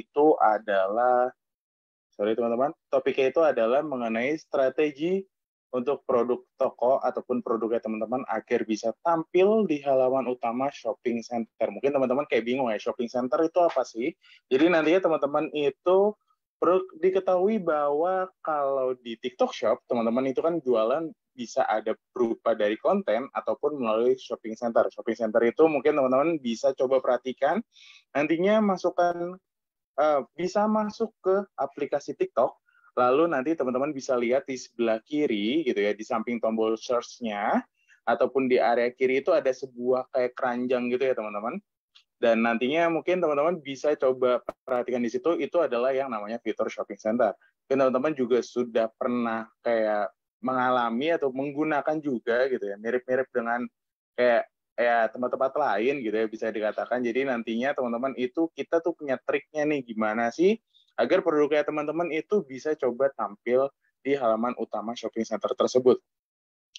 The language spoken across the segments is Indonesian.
itu adalah sorry teman-teman, topiknya itu adalah mengenai strategi untuk produk toko ataupun produknya teman-teman agar bisa tampil di halaman utama shopping center. Mungkin teman-teman kayak bingung ya, shopping center itu apa sih? Jadi nantinya teman-teman itu perlu diketahui bahwa kalau di TikTok Shop, teman-teman itu kan jualan bisa ada berupa dari konten ataupun melalui shopping center. Shopping center itu mungkin teman-teman bisa coba perhatikan. Nantinya masukkan uh, bisa masuk ke aplikasi TikTok Lalu nanti teman-teman bisa lihat di sebelah kiri gitu ya, di samping tombol search-nya ataupun di area kiri itu ada sebuah kayak keranjang gitu ya teman-teman. Dan nantinya mungkin teman-teman bisa coba perhatikan di situ itu adalah yang namanya fitur shopping center. Dan teman-teman juga sudah pernah kayak mengalami atau menggunakan juga gitu ya, mirip-mirip dengan kayak ya tempat-tempat lain gitu ya bisa dikatakan. Jadi nantinya teman-teman itu kita tuh punya triknya nih gimana sih agar produknya teman-teman itu bisa coba tampil di halaman utama shopping center tersebut.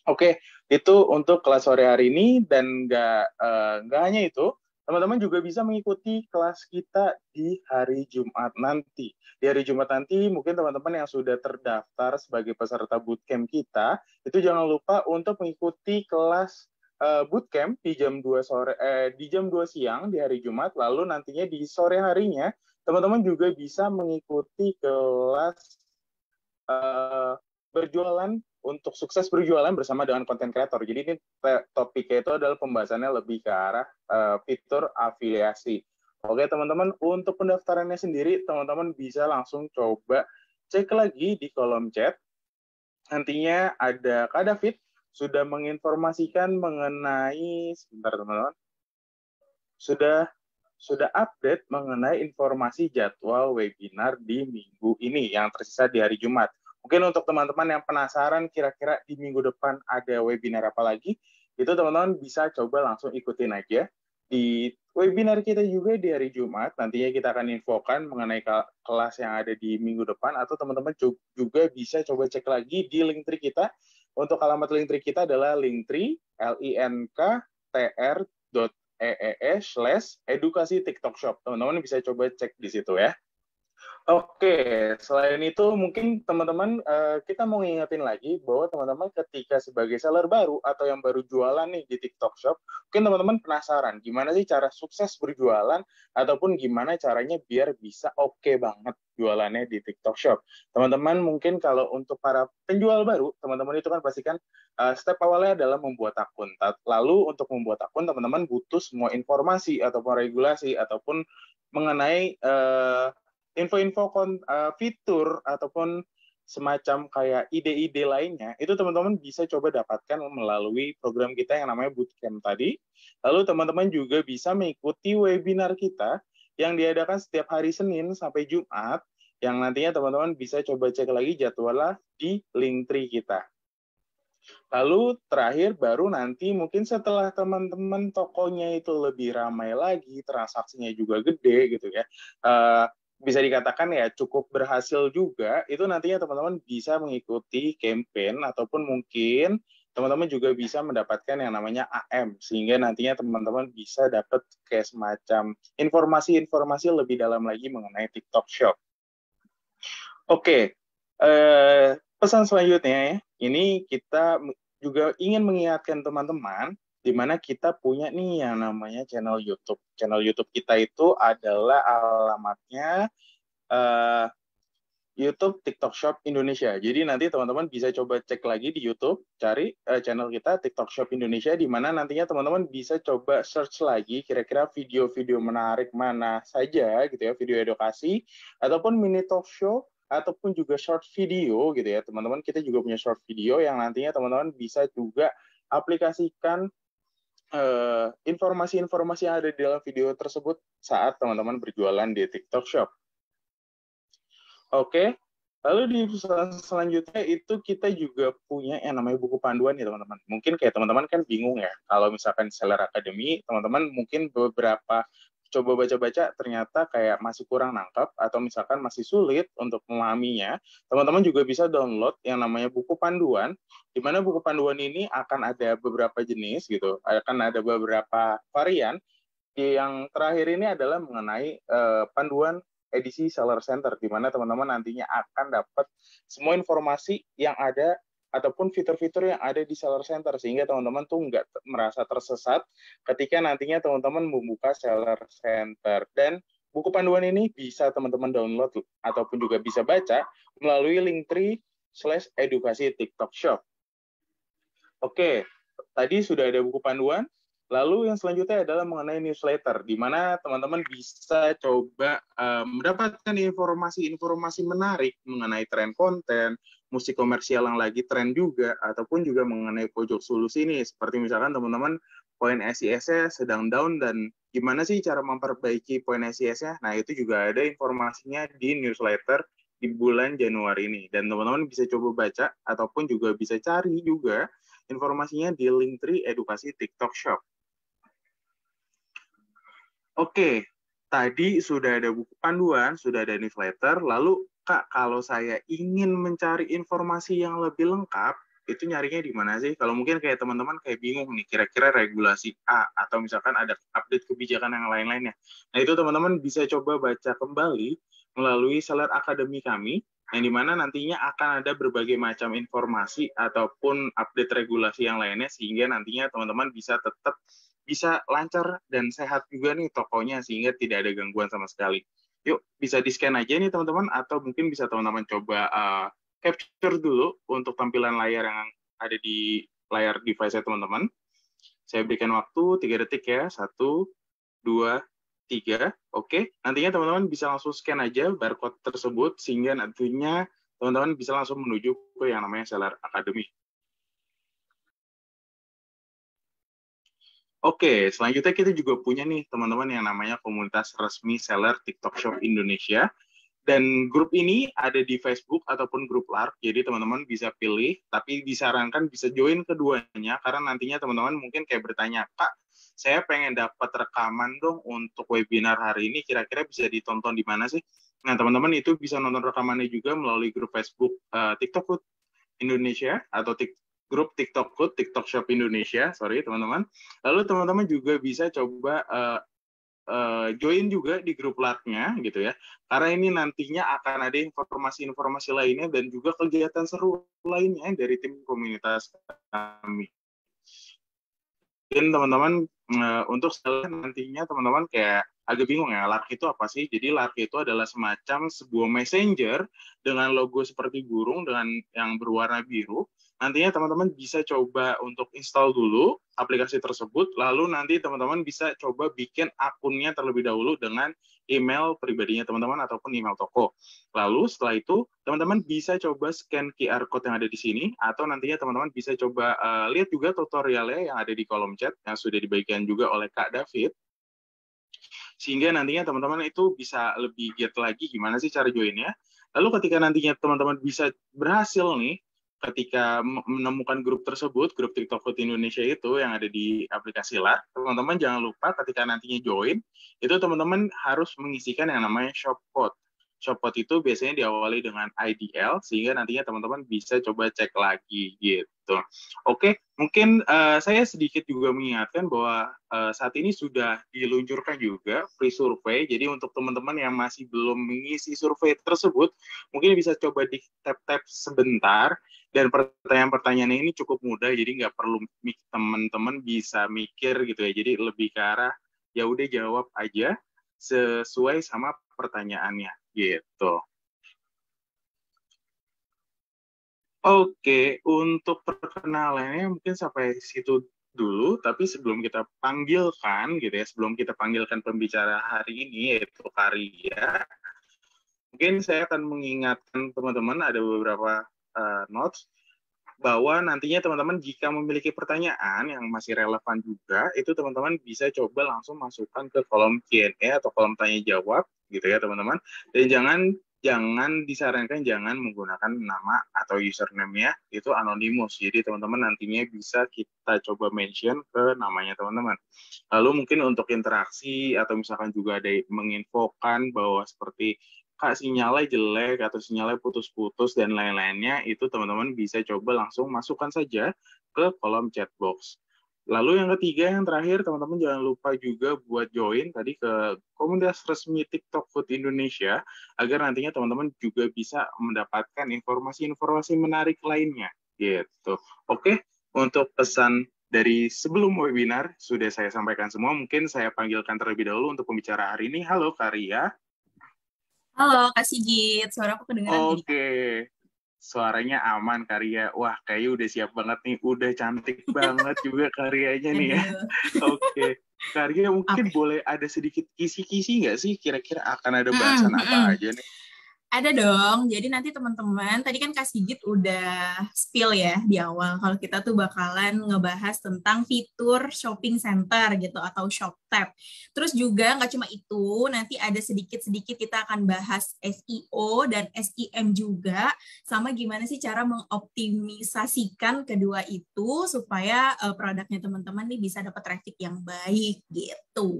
Oke, itu untuk kelas sore hari ini dan nggak uh, nggak hanya itu, teman-teman juga bisa mengikuti kelas kita di hari Jumat nanti. Di hari Jumat nanti mungkin teman-teman yang sudah terdaftar sebagai peserta bootcamp kita itu jangan lupa untuk mengikuti kelas uh, bootcamp di jam 2 sore eh, di jam 2 siang di hari Jumat lalu nantinya di sore harinya teman-teman juga bisa mengikuti kelas uh, berjualan untuk sukses berjualan bersama dengan konten kreator. Jadi ini topiknya itu adalah pembahasannya lebih ke arah uh, fitur afiliasi. Oke teman-teman, untuk pendaftarannya sendiri teman-teman bisa langsung coba cek lagi di kolom chat. Nantinya ada Kak David sudah menginformasikan mengenai sebentar teman-teman. Sudah sudah update mengenai informasi jadwal webinar di minggu ini yang tersisa di hari Jumat. Mungkin untuk teman-teman yang penasaran kira-kira di minggu depan ada webinar apa lagi, itu teman-teman bisa coba langsung ikutin aja. Di webinar kita juga di hari Jumat, nantinya kita akan infokan mengenai kelas yang ada di minggu depan, atau teman-teman juga bisa coba cek lagi di link tree kita. Untuk alamat link tree kita adalah linktree, L-I-N-K-T-R EEE slash edukasi TikTok Shop. Teman-teman bisa coba cek di situ ya. Oke, selain itu mungkin teman-teman uh, kita mau ngingetin lagi bahwa teman-teman ketika sebagai seller baru atau yang baru jualan nih di TikTok Shop, mungkin teman-teman penasaran gimana sih cara sukses berjualan ataupun gimana caranya biar bisa oke okay banget jualannya di TikTok Shop. Teman-teman mungkin kalau untuk para penjual baru, teman-teman itu kan pastikan uh, step awalnya adalah membuat akun. Lalu untuk membuat akun teman-teman butuh semua informasi ataupun regulasi ataupun mengenai uh, info-info uh, fitur ataupun semacam kayak ide-ide lainnya, itu teman-teman bisa coba dapatkan melalui program kita yang namanya Bootcamp tadi. Lalu teman-teman juga bisa mengikuti webinar kita yang diadakan setiap hari Senin sampai Jumat, yang nantinya teman-teman bisa coba cek lagi jadwalnya di link tree kita. Lalu terakhir baru nanti mungkin setelah teman-teman tokonya itu lebih ramai lagi, transaksinya juga gede gitu ya. Uh, bisa dikatakan ya cukup berhasil juga, itu nantinya teman-teman bisa mengikuti campaign ataupun mungkin teman-teman juga bisa mendapatkan yang namanya AM sehingga nantinya teman-teman bisa dapat kayak semacam informasi-informasi lebih dalam lagi mengenai TikTok Shop. Oke, eh, pesan selanjutnya ya, ini kita juga ingin mengingatkan teman-teman di mana kita punya nih yang namanya channel YouTube. Channel YouTube kita itu adalah alamatnya uh, YouTube TikTok Shop Indonesia. Jadi nanti teman-teman bisa coba cek lagi di YouTube, cari uh, channel kita TikTok Shop Indonesia, di mana nantinya teman-teman bisa coba search lagi kira-kira video-video menarik mana saja gitu ya, video edukasi ataupun mini talk show ataupun juga short video gitu ya teman-teman. Kita juga punya short video yang nantinya teman-teman bisa juga aplikasikan informasi-informasi uh, yang ada di dalam video tersebut saat teman-teman berjualan di TikTok Shop. Oke, lalu di pesan selanjutnya itu kita juga punya yang namanya buku panduan ya teman-teman. Mungkin kayak teman-teman kan bingung ya, kalau misalkan Seller Academy, teman-teman mungkin beberapa coba baca-baca ternyata kayak masih kurang nangkap atau misalkan masih sulit untuk memahaminya, teman-teman juga bisa download yang namanya buku panduan, di mana buku panduan ini akan ada beberapa jenis gitu, akan ada beberapa varian. Yang terakhir ini adalah mengenai uh, panduan edisi Seller Center, di mana teman-teman nantinya akan dapat semua informasi yang ada ataupun fitur-fitur yang ada di Seller Center sehingga teman-teman tuh nggak merasa tersesat ketika nantinya teman-teman membuka Seller Center dan buku panduan ini bisa teman-teman download ataupun juga bisa baca melalui link tree slash edukasi TikTok Shop. Oke, tadi sudah ada buku panduan, Lalu yang selanjutnya adalah mengenai newsletter, di mana teman-teman bisa coba uh, mendapatkan informasi-informasi menarik mengenai tren konten, musik komersial yang lagi tren juga, ataupun juga mengenai pojok solusi ini. Seperti misalkan teman-teman poin SIS-nya sedang down dan gimana sih cara memperbaiki poin SIS-nya? Nah itu juga ada informasinya di newsletter di bulan Januari ini. Dan teman-teman bisa coba baca ataupun juga bisa cari juga informasinya di Linktree Edukasi TikTok Shop. Oke, tadi sudah ada buku panduan, sudah ada newsletter, lalu Kak, kalau saya ingin mencari informasi yang lebih lengkap, itu nyarinya di mana sih? Kalau mungkin kayak teman-teman kayak bingung nih, kira-kira regulasi A, atau misalkan ada update kebijakan yang lain-lainnya. Nah, itu teman-teman bisa coba baca kembali melalui Seller Academy kami, yang di mana nantinya akan ada berbagai macam informasi ataupun update regulasi yang lainnya, sehingga nantinya teman-teman bisa tetap bisa lancar dan sehat juga nih tokonya sehingga tidak ada gangguan sama sekali. Yuk, bisa di-scan aja nih teman-teman atau mungkin bisa teman-teman coba uh, capture dulu untuk tampilan layar yang ada di layar device teman-teman. Saya berikan waktu 3 detik ya. 1, 2, 3. Oke, nantinya teman-teman bisa langsung scan aja barcode tersebut sehingga nantinya teman-teman bisa langsung menuju ke yang namanya Seller Academy. Oke, selanjutnya kita juga punya nih teman-teman yang namanya komunitas resmi seller TikTok Shop Indonesia. Dan grup ini ada di Facebook ataupun grup LARK, jadi teman-teman bisa pilih, tapi disarankan bisa join keduanya, karena nantinya teman-teman mungkin kayak bertanya, Kak, saya pengen dapat rekaman dong untuk webinar hari ini, kira-kira bisa ditonton di mana sih? Nah, teman-teman itu bisa nonton rekamannya juga melalui grup Facebook uh, TikTok Food Indonesia atau TikTok grup TikTok Food, TikTok Shop Indonesia, sorry teman-teman. Lalu teman-teman juga bisa coba uh, uh, join juga di grup latnya gitu ya. Karena ini nantinya akan ada informasi-informasi lainnya dan juga kegiatan seru lainnya dari tim komunitas kami. Dan teman-teman uh, untuk nantinya teman-teman kayak agak bingung ya, Lark itu apa sih? Jadi Lark itu adalah semacam sebuah messenger dengan logo seperti burung dengan yang berwarna biru nantinya teman-teman bisa coba untuk install dulu aplikasi tersebut, lalu nanti teman-teman bisa coba bikin akunnya terlebih dahulu dengan email pribadinya teman-teman ataupun email toko. Lalu setelah itu teman-teman bisa coba scan QR code yang ada di sini atau nantinya teman-teman bisa coba uh, lihat juga tutorialnya yang ada di kolom chat yang sudah dibagikan juga oleh Kak David. Sehingga nantinya teman-teman itu bisa lebih giat lagi gimana sih cara joinnya. Lalu ketika nantinya teman-teman bisa berhasil nih ketika menemukan grup tersebut, grup TikTok Food Indonesia itu yang ada di aplikasi LAR, teman-teman jangan lupa ketika nantinya join, itu teman-teman harus mengisikan yang namanya shop code. Shop code itu biasanya diawali dengan IDL, sehingga nantinya teman-teman bisa coba cek lagi gitu. Oke, mungkin uh, saya sedikit juga mengingatkan bahwa uh, saat ini sudah diluncurkan juga free survey, jadi untuk teman-teman yang masih belum mengisi survei tersebut, mungkin bisa coba di tap-tap sebentar, dan pertanyaan-pertanyaan ini cukup mudah jadi nggak perlu teman-teman bisa mikir gitu ya. Jadi lebih ke arah ya udah jawab aja sesuai sama pertanyaannya gitu. Oke, untuk perkenalannya mungkin sampai situ dulu, tapi sebelum kita panggilkan gitu ya, sebelum kita panggilkan pembicara hari ini yaitu Karya, mungkin saya akan mengingatkan teman-teman ada beberapa uh, notes bahwa nantinya teman-teman jika memiliki pertanyaan yang masih relevan juga, itu teman-teman bisa coba langsung masukkan ke kolom Q&A atau kolom tanya jawab gitu ya teman-teman. Dan jangan jangan disarankan jangan menggunakan nama atau username-nya itu anonimus. Jadi teman-teman nantinya bisa kita coba mention ke namanya teman-teman. Lalu mungkin untuk interaksi atau misalkan juga ada menginfokan bahwa seperti kak sinyalnya jelek atau sinyalnya putus-putus dan lain-lainnya itu teman-teman bisa coba langsung masukkan saja ke kolom chat box. Lalu yang ketiga, yang terakhir, teman-teman jangan lupa juga buat join tadi ke komunitas resmi TikTok Food Indonesia, agar nantinya teman-teman juga bisa mendapatkan informasi-informasi menarik lainnya. Gitu. Oke, untuk pesan dari sebelum webinar, sudah saya sampaikan semua. Mungkin saya panggilkan terlebih dahulu untuk pembicara hari ini. Halo, Karya. Halo, Kak Sigit. Suara aku kedengaran. Oke. Okay suaranya aman karya. Wah, kayaknya udah siap banget nih. Udah cantik banget juga karyanya nih ya. Oke. Okay. Karya mungkin okay. boleh ada sedikit kisi-kisi nggak sih? Kira-kira akan ada bahasan mm, apa mm. aja nih? Ada dong. Jadi nanti teman-teman, tadi kan Kak Sigit udah spill ya di awal kalau kita tuh bakalan ngebahas tentang fitur shopping center gitu atau shop tab. Terus juga nggak cuma itu, nanti ada sedikit-sedikit kita akan bahas SEO dan SEM juga sama gimana sih cara mengoptimisasikan kedua itu supaya uh, produknya teman-teman nih bisa dapat traffic yang baik gitu.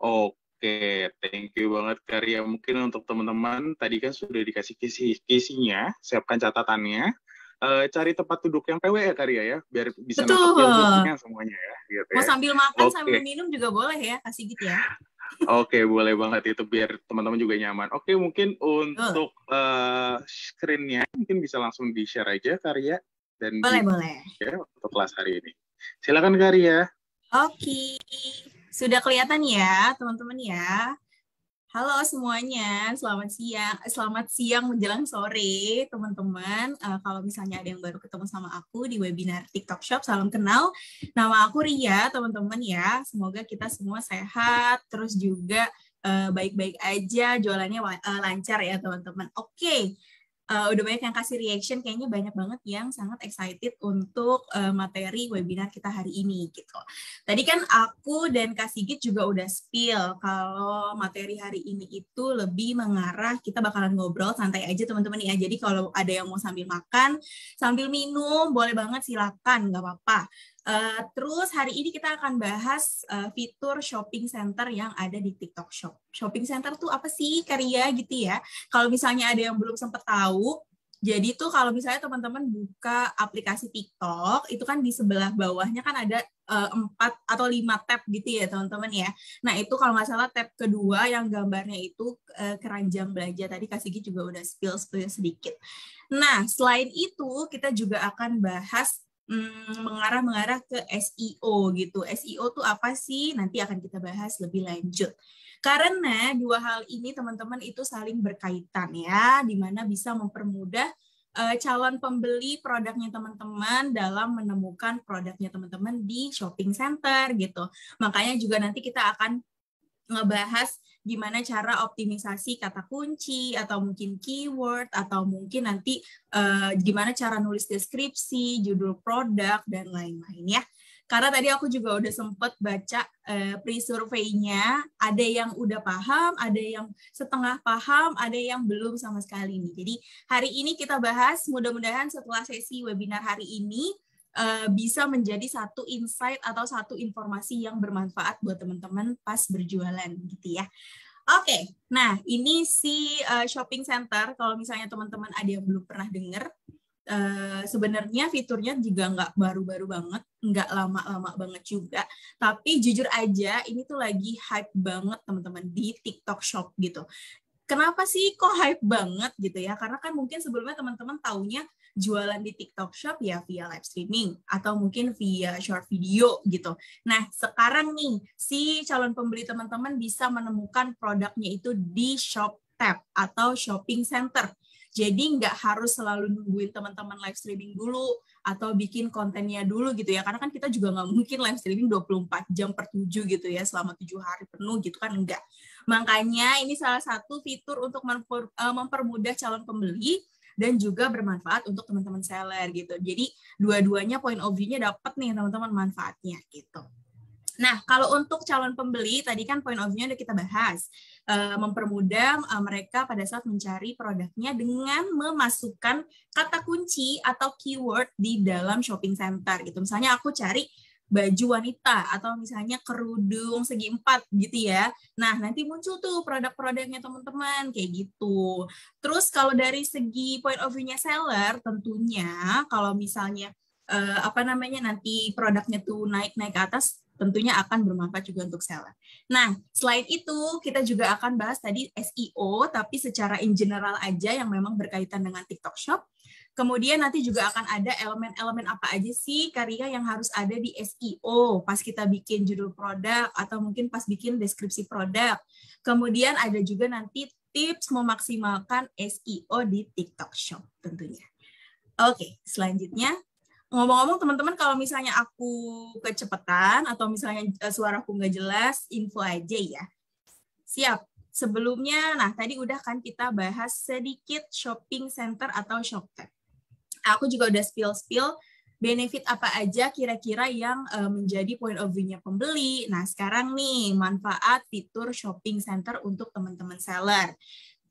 Oke. Oke, thank you banget Karya. Mungkin untuk teman-teman tadi kan sudah dikasih kisi kisinya, siapkan catatannya. Uh, cari tempat duduk yang PW ya Karya ya, biar bisa nangkep semuanya ya. Gitu Mau ya. sambil makan okay. sambil minum juga boleh ya, kasih gitu ya. Oke, okay, boleh banget itu biar teman-teman juga nyaman. Oke, okay, mungkin untuk uh, screen-nya mungkin bisa langsung di-share aja Karya dan boleh, di, boleh. Ya, untuk kelas hari ini. Silakan Karya. Oke. Okay. Sudah kelihatan ya, teman-teman ya. Halo semuanya, selamat siang, selamat siang menjelang sore, teman-teman. Uh, kalau misalnya ada yang baru ketemu sama aku di webinar TikTok Shop, salam kenal. Nama aku Ria, teman-teman ya. Semoga kita semua sehat, terus juga eh, baik-baik uh, aja, jualannya uh, lancar ya, teman-teman. Oke. Okay uh, udah banyak yang kasih reaction kayaknya banyak banget yang sangat excited untuk uh, materi webinar kita hari ini gitu. Tadi kan aku dan Kak Sigit juga udah spill kalau materi hari ini itu lebih mengarah kita bakalan ngobrol santai aja teman-teman ya. Jadi kalau ada yang mau sambil makan, sambil minum boleh banget silakan nggak apa-apa. Uh, terus hari ini kita akan bahas uh, fitur shopping center yang ada di TikTok Shop. Shopping center tuh apa sih, Karya gitu ya? Kalau misalnya ada yang belum sempat tahu, jadi tuh kalau misalnya teman-teman buka aplikasi TikTok, itu kan di sebelah bawahnya kan ada uh, empat atau lima tab gitu ya teman-teman ya. Nah itu kalau nggak salah tab kedua yang gambarnya itu uh, keranjang belanja tadi Kasih juga udah spill spill sedikit. Nah selain itu kita juga akan bahas hmm, mengarah-mengarah ke SEO gitu. SEO tuh apa sih? Nanti akan kita bahas lebih lanjut. Karena dua hal ini teman-teman itu saling berkaitan ya, di mana bisa mempermudah uh, calon pembeli produknya teman-teman dalam menemukan produknya teman-teman di shopping center gitu. Makanya juga nanti kita akan ngebahas gimana cara optimisasi kata kunci atau mungkin keyword atau mungkin nanti uh, gimana cara nulis deskripsi, judul produk dan lain-lain ya. Karena tadi aku juga udah sempet baca uh, pre-survey-nya, ada yang udah paham, ada yang setengah paham, ada yang belum sama sekali nih. Jadi hari ini kita bahas, mudah-mudahan setelah sesi webinar hari ini, uh, bisa menjadi satu insight atau satu informasi yang bermanfaat buat teman-teman pas berjualan gitu ya. Oke, okay. nah ini si uh, shopping center. Kalau misalnya teman-teman ada yang belum pernah dengar, uh, sebenarnya fiturnya juga nggak baru-baru banget, nggak lama-lama banget juga. Tapi jujur aja, ini tuh lagi hype banget teman-teman di TikTok Shop gitu. Kenapa sih kok hype banget gitu ya? Karena kan mungkin sebelumnya teman-teman taunya jualan di TikTok Shop ya via live streaming atau mungkin via short video gitu. Nah, sekarang nih si calon pembeli teman-teman bisa menemukan produknya itu di Shop Tab atau shopping center. Jadi nggak harus selalu nungguin teman-teman live streaming dulu atau bikin kontennya dulu gitu ya. Karena kan kita juga nggak mungkin live streaming 24 jam per 7 gitu ya selama tujuh hari penuh gitu kan enggak. Makanya ini salah satu fitur untuk eh, mempermudah calon pembeli dan juga bermanfaat untuk teman-teman seller gitu. Jadi dua-duanya point of view-nya dapat nih teman-teman manfaatnya gitu. Nah, kalau untuk calon pembeli, tadi kan point of view-nya udah kita bahas. Uh, mempermudah uh, mereka pada saat mencari produknya dengan memasukkan kata kunci atau keyword di dalam shopping center gitu. Misalnya aku cari baju wanita atau misalnya kerudung segi empat gitu ya. Nah, nanti muncul tuh produk-produknya teman-teman kayak gitu. Terus kalau dari segi point of view-nya seller tentunya kalau misalnya uh, apa namanya nanti produknya tuh naik naik ke atas tentunya akan bermanfaat juga untuk seller. Nah, selain itu kita juga akan bahas tadi SEO tapi secara in general aja yang memang berkaitan dengan TikTok Shop. Kemudian nanti juga akan ada elemen-elemen apa aja sih karya yang harus ada di SEO pas kita bikin judul produk atau mungkin pas bikin deskripsi produk. Kemudian ada juga nanti tips memaksimalkan SEO di TikTok Shop tentunya. Oke, selanjutnya ngomong-ngomong teman-teman kalau misalnya aku kecepatan atau misalnya uh, suaraku nggak jelas, info aja ya. Siap. Sebelumnya, nah tadi udah kan kita bahas sedikit shopping center atau shoptech. Aku juga udah spill-spill benefit apa aja kira-kira yang uh, menjadi point of view-nya pembeli. Nah, sekarang nih manfaat fitur shopping center untuk teman-teman seller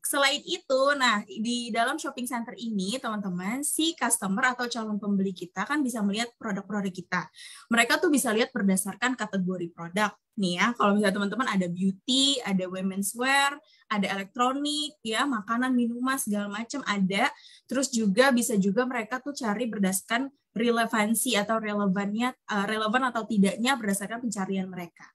selain itu, nah di dalam shopping center ini teman-teman si customer atau calon pembeli kita kan bisa melihat produk-produk kita. Mereka tuh bisa lihat berdasarkan kategori produk. Nih ya, kalau misalnya teman-teman ada beauty, ada women's wear, ada elektronik, ya makanan, minuman segala macam ada. Terus juga bisa juga mereka tuh cari berdasarkan relevansi atau relevannya uh, relevan atau tidaknya berdasarkan pencarian mereka.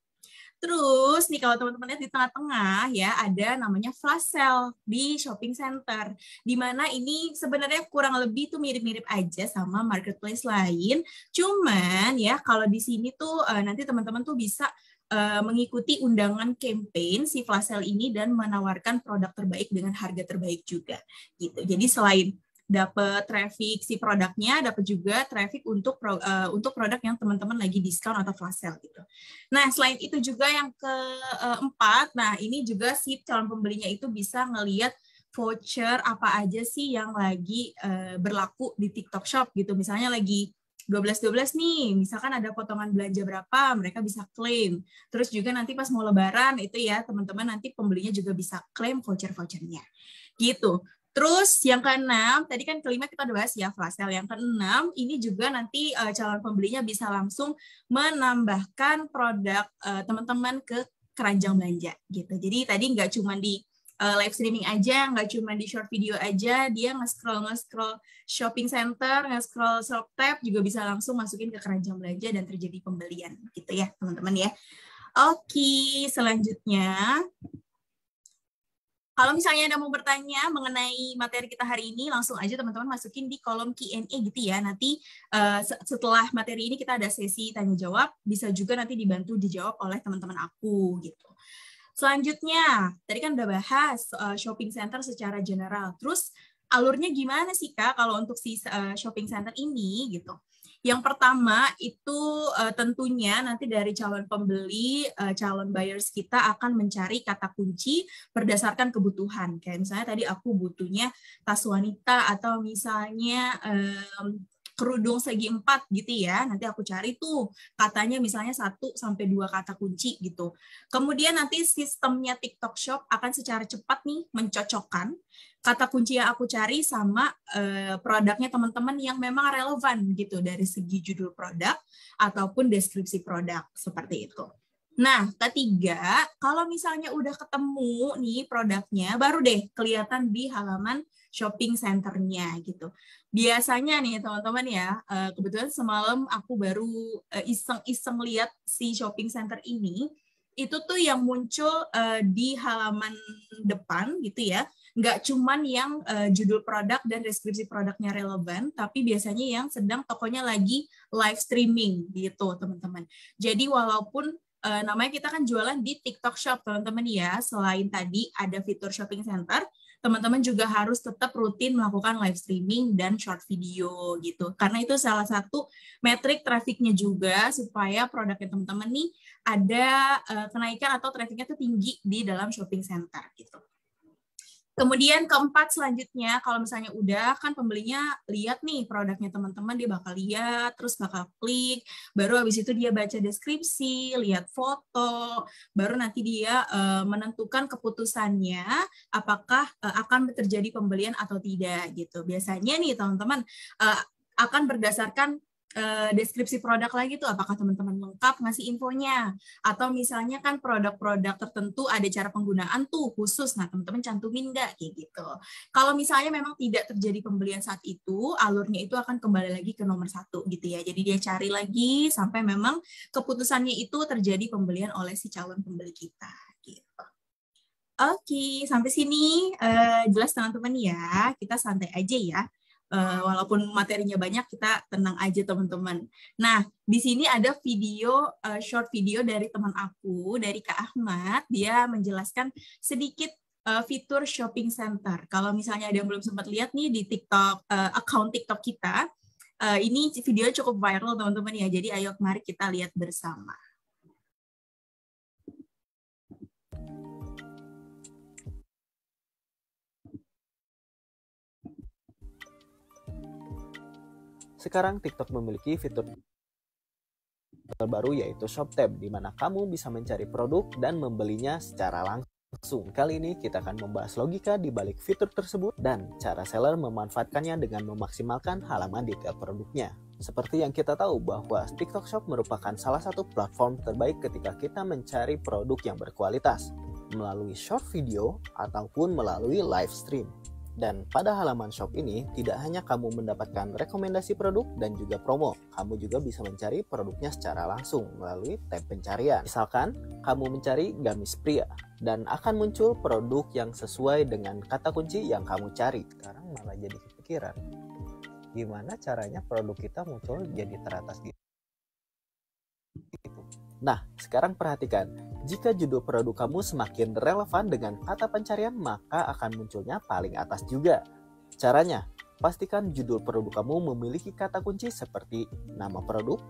Terus nih kalau teman-teman lihat di tengah-tengah ya ada namanya flash sale di shopping center. Di mana ini sebenarnya kurang lebih tuh mirip-mirip aja sama marketplace lain. Cuman ya kalau di sini tuh uh, nanti teman-teman tuh bisa uh, mengikuti undangan campaign si flash sale ini dan menawarkan produk terbaik dengan harga terbaik juga gitu. Jadi selain dapat traffic si produknya, dapat juga traffic untuk pro, uh, untuk produk yang teman-teman lagi diskon atau flash sale gitu. Nah, selain itu juga yang keempat, nah ini juga si calon pembelinya itu bisa ngelihat voucher apa aja sih yang lagi uh, berlaku di TikTok Shop gitu. Misalnya lagi 12-12 nih, misalkan ada potongan belanja berapa, mereka bisa klaim. Terus juga nanti pas mau lebaran itu ya, teman-teman nanti pembelinya juga bisa klaim voucher-vouchernya. Gitu. Terus yang keenam, tadi kan kelima kita udah bahas ya flash sale. Yang keenam, ini juga nanti uh, calon pembelinya bisa langsung menambahkan produk uh, teman-teman ke keranjang belanja gitu. Jadi tadi nggak cuma di uh, live streaming aja, nggak cuma di short video aja, dia nge-scroll nge-scroll shopping center, nge-scroll shop tab juga bisa langsung masukin ke keranjang belanja dan terjadi pembelian gitu ya teman-teman ya. Oke, selanjutnya kalau misalnya Anda mau bertanya mengenai materi kita hari ini, langsung aja teman-teman masukin di kolom Q&A gitu ya. Nanti uh, setelah materi ini kita ada sesi tanya jawab, bisa juga nanti dibantu dijawab oleh teman-teman aku gitu. Selanjutnya, tadi kan udah bahas uh, shopping center secara general. Terus alurnya gimana sih Kak kalau untuk si uh, shopping center ini gitu? Yang pertama itu uh, tentunya nanti dari calon pembeli, uh, calon buyers kita akan mencari kata kunci berdasarkan kebutuhan. Kayak misalnya tadi aku butuhnya tas wanita atau misalnya um, kerudung segi empat gitu ya. Nanti aku cari tuh katanya misalnya satu sampai dua kata kunci gitu. Kemudian nanti sistemnya TikTok Shop akan secara cepat nih mencocokkan kata kunci yang aku cari sama uh, produknya teman-teman yang memang relevan gitu dari segi judul produk ataupun deskripsi produk seperti itu. Nah, ketiga, kalau misalnya udah ketemu nih produknya, baru deh kelihatan di halaman shopping centernya gitu. Biasanya nih teman-teman ya, eh, kebetulan semalam aku baru eh, iseng-iseng lihat si shopping center ini, itu tuh yang muncul uh, di halaman depan gitu ya. Nggak cuman yang uh, judul produk dan deskripsi produknya relevan tapi biasanya yang sedang tokonya lagi live streaming gitu teman-teman. Jadi walaupun uh, namanya kita kan jualan di TikTok Shop teman-teman ya. Selain tadi ada fitur shopping center teman-teman juga harus tetap rutin melakukan live streaming dan short video gitu. Karena itu salah satu metrik trafficnya juga supaya produknya teman-teman nih ada uh, kenaikan atau trafficnya tuh tinggi di dalam shopping center gitu. Kemudian keempat selanjutnya, kalau misalnya udah kan pembelinya lihat nih produknya teman-teman, dia bakal lihat, terus bakal klik, baru habis itu dia baca deskripsi, lihat foto, baru nanti dia uh, menentukan keputusannya apakah uh, akan terjadi pembelian atau tidak gitu. Biasanya nih teman-teman uh, akan berdasarkan uh, deskripsi produk lagi tuh apakah teman-teman lengkap ngasih infonya? Atau misalnya kan produk-produk tertentu ada cara penggunaan tuh khusus. Nah teman-teman cantumin nggak? Kayak gitu. Kalau misalnya memang tidak terjadi pembelian saat itu alurnya itu akan kembali lagi ke nomor satu gitu ya. Jadi dia cari lagi sampai memang keputusannya itu terjadi pembelian oleh si calon pembeli kita gitu. Oke, sampai sini. Uh, jelas teman-teman ya. Kita santai aja ya uh, walaupun materinya banyak kita tenang aja teman-teman. Nah di sini ada video uh, short video dari teman aku dari Kak Ahmad dia menjelaskan sedikit uh, fitur shopping center. Kalau misalnya ada yang belum sempat lihat nih di TikTok uh, account TikTok kita, uh, ini video cukup viral teman-teman ya. Jadi ayo mari kita lihat bersama. Sekarang TikTok memiliki fitur terbaru yaitu Shop Tab, di mana kamu bisa mencari produk dan membelinya secara langsung. Kali ini kita akan membahas logika di balik fitur tersebut dan cara seller memanfaatkannya dengan memaksimalkan halaman detail produknya. Seperti yang kita tahu bahwa TikTok Shop merupakan salah satu platform terbaik ketika kita mencari produk yang berkualitas melalui short video ataupun melalui live stream. Dan pada halaman shop ini, tidak hanya kamu mendapatkan rekomendasi produk dan juga promo, kamu juga bisa mencari produknya secara langsung melalui tab pencarian. Misalkan, kamu mencari gamis pria, dan akan muncul produk yang sesuai dengan kata kunci yang kamu cari. Sekarang malah jadi kepikiran, gimana caranya produk kita muncul jadi teratas gitu. Nah, sekarang perhatikan, jika judul produk kamu semakin relevan dengan kata pencarian, maka akan munculnya paling atas juga. Caranya, pastikan judul produk kamu memiliki kata kunci seperti nama produk,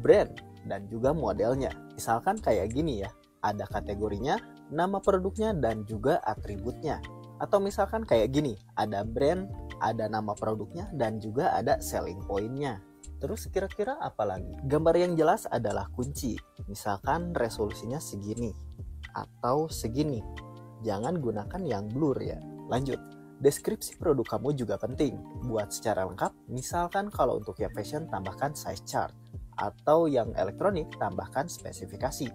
brand, dan juga modelnya. Misalkan kayak gini ya, ada kategorinya, nama produknya, dan juga atributnya. Atau misalkan kayak gini, ada brand, ada nama produknya, dan juga ada selling pointnya. Terus kira-kira apa lagi? Gambar yang jelas adalah kunci. Misalkan resolusinya segini atau segini. Jangan gunakan yang blur ya. Lanjut. Deskripsi produk kamu juga penting. Buat secara lengkap, misalkan kalau untuk yang fashion tambahkan size chart atau yang elektronik tambahkan spesifikasi.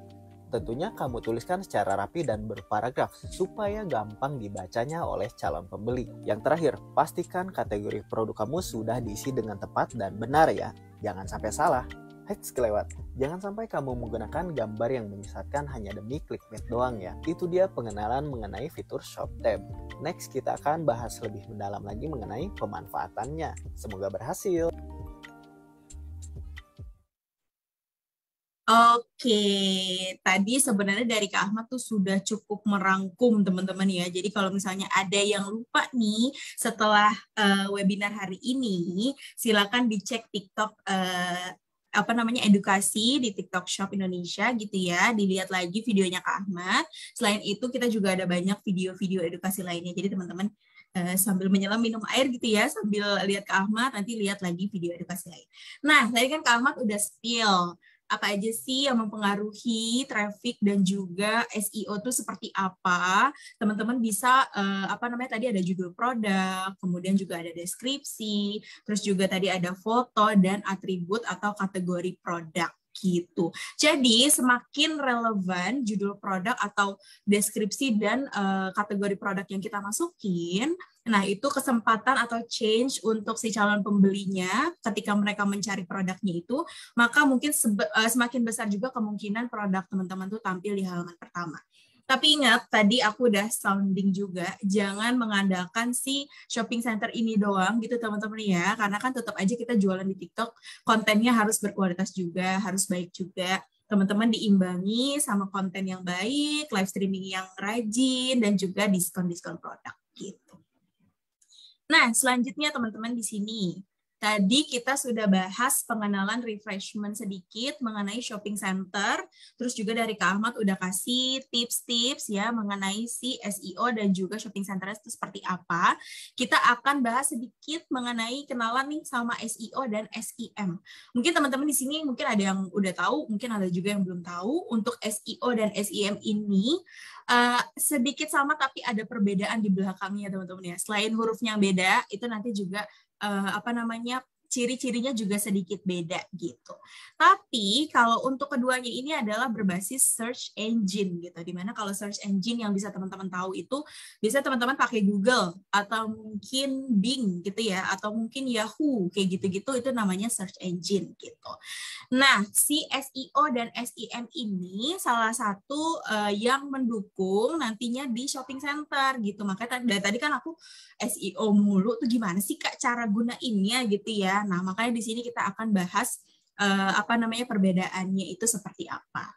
Tentunya kamu tuliskan secara rapi dan berparagraf supaya gampang dibacanya oleh calon pembeli. Yang terakhir, pastikan kategori produk kamu sudah diisi dengan tepat dan benar ya. Jangan sampai salah. Heads kelewat, jangan sampai kamu menggunakan gambar yang menyesatkan hanya demi clickbait doang ya. Itu dia pengenalan mengenai fitur Shop Tab. Next kita akan bahas lebih mendalam lagi mengenai pemanfaatannya. Semoga berhasil. Oke, tadi sebenarnya dari Kak Ahmad tuh sudah cukup merangkum teman-teman ya. Jadi kalau misalnya ada yang lupa nih setelah uh, webinar hari ini, silakan dicek TikTok uh, apa namanya edukasi di TikTok Shop Indonesia gitu ya. Dilihat lagi videonya Kak Ahmad. Selain itu kita juga ada banyak video-video edukasi lainnya. Jadi teman-teman uh, sambil menyelam minum air gitu ya, sambil lihat Kak Ahmad nanti lihat lagi video edukasi lain. Nah, tadi kan Kak Ahmad udah spill apa aja sih yang mempengaruhi traffic dan juga SEO itu seperti apa. Teman-teman bisa uh, apa namanya tadi ada judul produk, kemudian juga ada deskripsi, terus juga tadi ada foto dan atribut atau kategori produk gitu. Jadi semakin relevan judul produk atau deskripsi dan uh, kategori produk yang kita masukin, nah itu kesempatan atau change untuk si calon pembelinya ketika mereka mencari produknya itu, maka mungkin uh, semakin besar juga kemungkinan produk teman-teman tuh tampil di halaman pertama. Tapi ingat, tadi aku udah sounding juga, jangan mengandalkan si shopping center ini doang gitu teman-teman ya, karena kan tetap aja kita jualan di TikTok, kontennya harus berkualitas juga, harus baik juga. Teman-teman diimbangi sama konten yang baik, live streaming yang rajin, dan juga diskon-diskon produk gitu. Nah, selanjutnya teman-teman di sini Tadi kita sudah bahas pengenalan refreshment sedikit mengenai shopping center. Terus juga dari Kak Ahmad udah kasih tips-tips ya mengenai si SEO dan juga shopping center itu seperti apa. Kita akan bahas sedikit mengenai kenalan nih sama SEO dan SEM. Mungkin teman-teman di sini mungkin ada yang udah tahu, mungkin ada juga yang belum tahu. Untuk SEO dan SEM ini uh, sedikit sama tapi ada perbedaan di belakangnya teman-teman ya. Selain hurufnya yang beda, itu nanti juga uh, apa namanya ciri-cirinya juga sedikit beda gitu. Tapi kalau untuk keduanya ini adalah berbasis search engine gitu. Di mana kalau search engine yang bisa teman-teman tahu itu bisa teman-teman pakai Google atau mungkin Bing gitu ya atau mungkin Yahoo kayak gitu-gitu itu namanya search engine gitu. Nah, si SEO dan SEM ini salah satu uh, yang mendukung nantinya di shopping center gitu. Makanya tadi kan aku SEO mulu tuh gimana sih Kak cara gunainnya gitu ya. Nah, makanya di sini kita akan bahas uh, apa namanya perbedaannya itu seperti apa.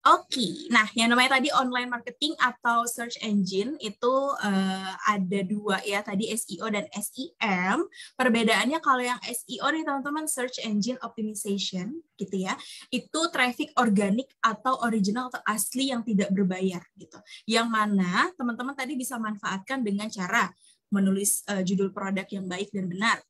Oke, okay. nah yang namanya tadi online marketing atau search engine itu uh, ada dua ya tadi SEO dan SEM. Perbedaannya kalau yang SEO nih teman-teman search engine optimization gitu ya, itu traffic organik atau original atau asli yang tidak berbayar gitu. Yang mana teman-teman tadi bisa manfaatkan dengan cara menulis uh, judul produk yang baik dan benar,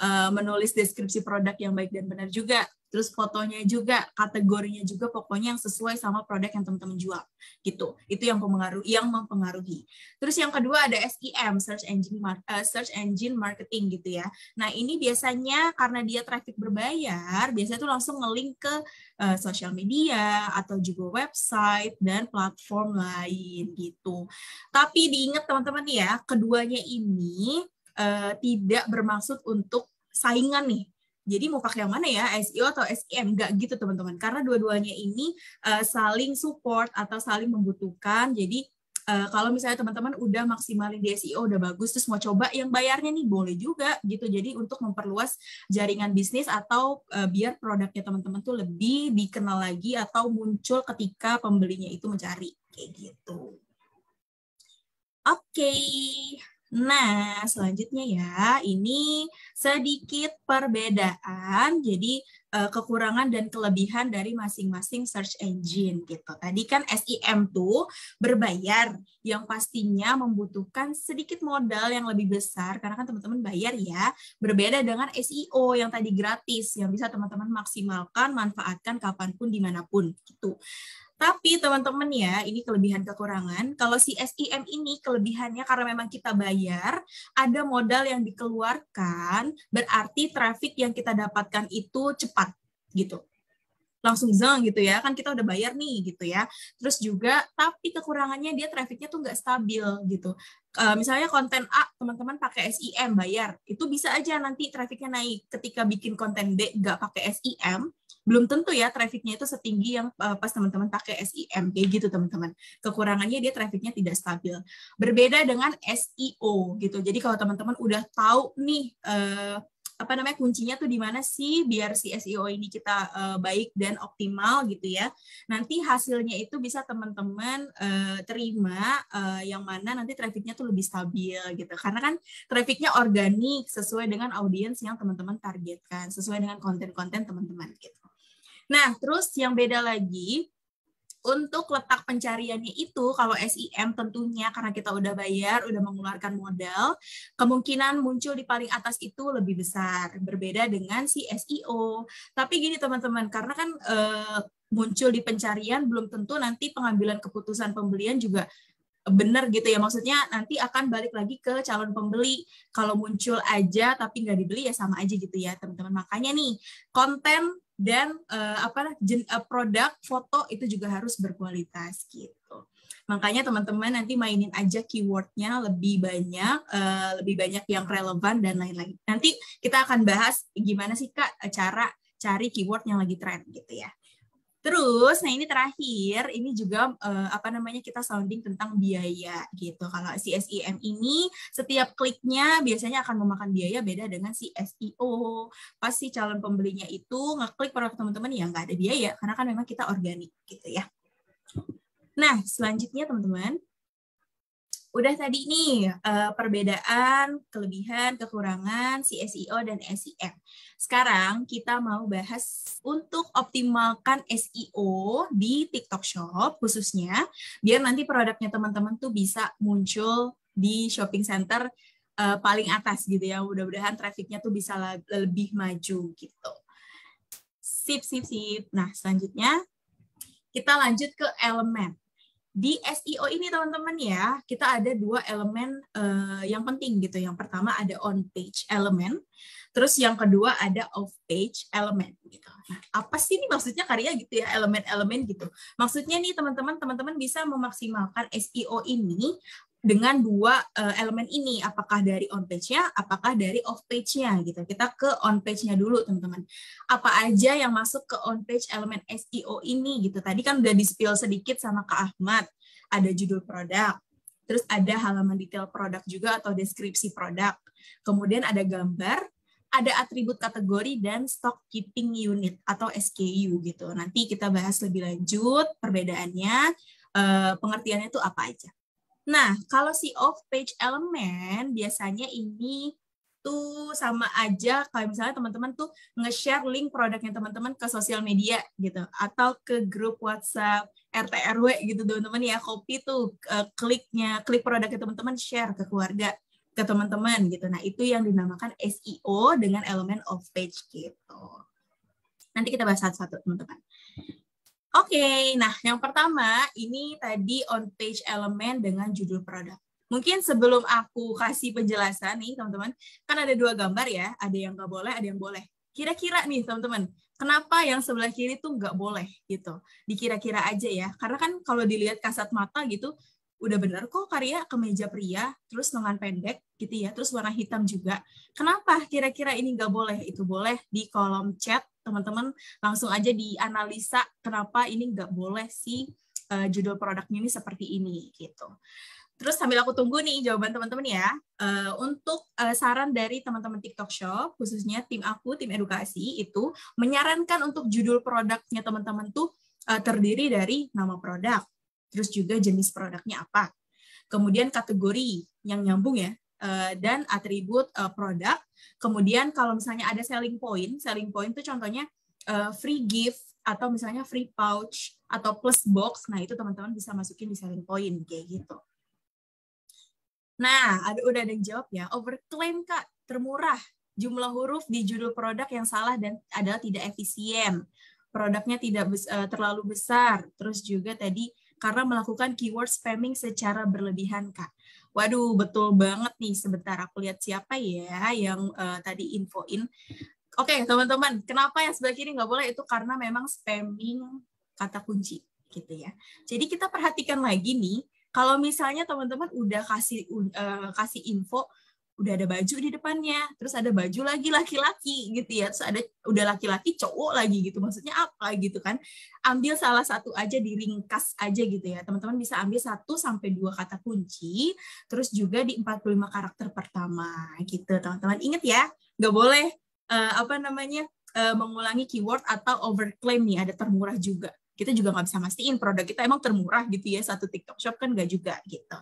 uh, menulis deskripsi produk yang baik dan benar juga, terus fotonya juga, kategorinya juga pokoknya yang sesuai sama produk yang teman-teman jual gitu. Itu yang mempengaruhi yang mempengaruhi. Terus yang kedua ada SEM, search engine uh, search engine marketing gitu ya. Nah, ini biasanya karena dia traffic berbayar, biasanya tuh langsung ngelink ke uh, sosial media atau juga website dan platform lain gitu. Tapi diingat teman-teman ya, keduanya ini uh, tidak bermaksud untuk saingan nih jadi mau pakai yang mana ya, SEO atau SEM? Enggak gitu teman-teman. Karena dua-duanya ini uh, saling support atau saling membutuhkan. Jadi uh, kalau misalnya teman-teman udah maksimalin di SEO udah bagus, terus mau coba yang bayarnya nih boleh juga gitu. Jadi untuk memperluas jaringan bisnis atau uh, biar produknya teman-teman tuh lebih dikenal lagi atau muncul ketika pembelinya itu mencari kayak gitu. Oke. Okay. Nah, selanjutnya ya, ini sedikit perbedaan. Jadi uh, kekurangan dan kelebihan dari masing-masing search engine gitu. Tadi kan SEM tuh berbayar yang pastinya membutuhkan sedikit modal yang lebih besar karena kan teman-teman bayar ya. Berbeda dengan SEO yang tadi gratis yang bisa teman-teman maksimalkan, manfaatkan kapan pun di mana pun gitu. Tapi teman-teman ya, ini kelebihan kekurangan. Kalau si SIM ini kelebihannya karena memang kita bayar, ada modal yang dikeluarkan, berarti traffic yang kita dapatkan itu cepat gitu. Langsung zeng gitu ya, kan kita udah bayar nih gitu ya. Terus juga, tapi kekurangannya dia trafficnya tuh nggak stabil gitu. Uh, misalnya konten A, teman-teman pakai SIM bayar, itu bisa aja nanti trafficnya naik. Ketika bikin konten B nggak pakai SIM, belum tentu ya trafficnya itu setinggi yang uh, pas teman-teman pakai SIM kayak gitu teman-teman kekurangannya dia trafficnya tidak stabil berbeda dengan SEO gitu jadi kalau teman-teman udah tahu nih uh, apa namanya kuncinya tuh di mana sih biar si SEO ini kita uh, baik dan optimal gitu ya. Nanti hasilnya itu bisa teman-teman uh, terima uh, yang mana nanti trafficnya tuh lebih stabil gitu. Karena kan trafficnya organik sesuai dengan audiens yang teman-teman targetkan, sesuai dengan konten-konten teman-teman gitu. Nah, terus yang beda lagi untuk letak pencariannya itu kalau SIM tentunya karena kita udah bayar, udah mengeluarkan modal, kemungkinan muncul di paling atas itu lebih besar. Berbeda dengan si SEO. Tapi gini teman-teman, karena kan e, muncul di pencarian belum tentu nanti pengambilan keputusan pembelian juga benar gitu ya maksudnya nanti akan balik lagi ke calon pembeli kalau muncul aja tapi nggak dibeli ya sama aja gitu ya teman-teman makanya nih konten dan uh, apa jen, uh, produk foto itu juga harus berkualitas gitu. Makanya teman-teman nanti mainin aja keywordnya lebih banyak, uh, lebih banyak yang relevan dan lain-lain. Nanti kita akan bahas gimana sih kak cara cari keyword yang lagi tren gitu ya. Terus, nah ini terakhir, ini juga uh, apa namanya kita sounding tentang biaya gitu. Kalau si SEM ini setiap kliknya biasanya akan memakan biaya beda dengan si SEO. Pas si calon pembelinya itu ngeklik produk teman-teman ya nggak ada biaya karena kan memang kita organik gitu ya. Nah, selanjutnya teman-teman, udah tadi nih uh, perbedaan, kelebihan, kekurangan si SEO dan SEM. Sekarang kita mau bahas untuk optimalkan SEO di TikTok Shop khususnya biar nanti produknya teman-teman tuh bisa muncul di shopping center uh, paling atas gitu ya. Mudah-mudahan trafficnya tuh bisa lebih maju gitu. Sip, sip, sip. Nah, selanjutnya kita lanjut ke elemen di SEO ini teman-teman ya, kita ada dua elemen uh, yang penting gitu. Yang pertama ada on page element, terus yang kedua ada off page element gitu. Nah, apa sih ini maksudnya karya gitu ya, elemen-elemen gitu. Maksudnya nih teman-teman, teman-teman bisa memaksimalkan SEO ini dengan dua uh, elemen ini, apakah dari on page-nya, apakah dari off page-nya gitu. Kita ke on page-nya dulu, teman-teman. Apa aja yang masuk ke on page elemen SEO ini gitu. Tadi kan udah di-spill sedikit sama Kak Ahmad. Ada judul produk, terus ada halaman detail produk juga atau deskripsi produk. Kemudian ada gambar, ada atribut kategori dan stock keeping unit atau SKU gitu. Nanti kita bahas lebih lanjut perbedaannya, uh, pengertiannya itu apa aja. Nah, kalau si off page element biasanya ini tuh sama aja kayak misalnya teman-teman tuh nge-share link produknya teman-teman ke sosial media gitu atau ke grup WhatsApp RT RW gitu teman-teman ya kopi tuh uh, kliknya klik produknya teman-teman share ke keluarga ke teman-teman gitu. Nah, itu yang dinamakan SEO dengan elemen off page gitu. Nanti kita bahas satu-satu teman-teman. Oke, okay, nah yang pertama ini tadi on page elemen dengan judul produk. Mungkin sebelum aku kasih penjelasan nih teman-teman, kan ada dua gambar ya, ada yang nggak boleh, ada yang boleh. Kira-kira nih teman-teman, kenapa yang sebelah kiri tuh nggak boleh gitu? Dikira-kira aja ya, karena kan kalau dilihat kasat mata gitu, udah bener kok karya kemeja pria, terus lengan pendek gitu ya, terus warna hitam juga. Kenapa kira-kira ini nggak boleh? Itu boleh di kolom chat teman-teman langsung aja dianalisa kenapa ini nggak boleh sih uh, judul produknya ini seperti ini gitu. Terus sambil aku tunggu nih jawaban teman-teman ya. Uh, untuk uh, saran dari teman-teman TikTok Shop, khususnya tim aku, tim edukasi, itu menyarankan untuk judul produknya teman-teman tuh uh, terdiri dari nama produk, terus juga jenis produknya apa. Kemudian kategori yang nyambung ya, uh, dan atribut uh, produk. Kemudian kalau misalnya ada selling point, selling point itu contohnya uh, free gift atau misalnya free pouch atau plus box. Nah, itu teman-teman bisa masukin di selling point kayak gitu. Nah, ada udah ada yang jawab ya. Overclaim Kak, termurah. Jumlah huruf di judul produk yang salah dan adalah tidak efisien. Produknya tidak terlalu besar. Terus juga tadi karena melakukan keyword spamming secara berlebihan, Kak. Waduh, betul banget nih. Sebentar aku lihat siapa ya yang uh, tadi infoin. Oke, okay, teman-teman, kenapa yang sebelah kiri nggak boleh? Itu karena memang spamming kata kunci, gitu ya. Jadi kita perhatikan lagi nih, kalau misalnya teman-teman udah kasih uh, kasih info udah ada baju di depannya, terus ada baju lagi laki-laki gitu ya, terus ada udah laki-laki cowok lagi gitu, maksudnya apa gitu kan? Ambil salah satu aja diringkas aja gitu ya, teman-teman bisa ambil satu sampai dua kata kunci, terus juga di 45 karakter pertama gitu, teman-teman. Ingat ya, nggak boleh uh, apa namanya uh, mengulangi keyword atau overclaim nih, ada termurah juga kita juga nggak bisa mastiin produk kita emang termurah gitu ya satu TikTok Shop kan nggak juga gitu.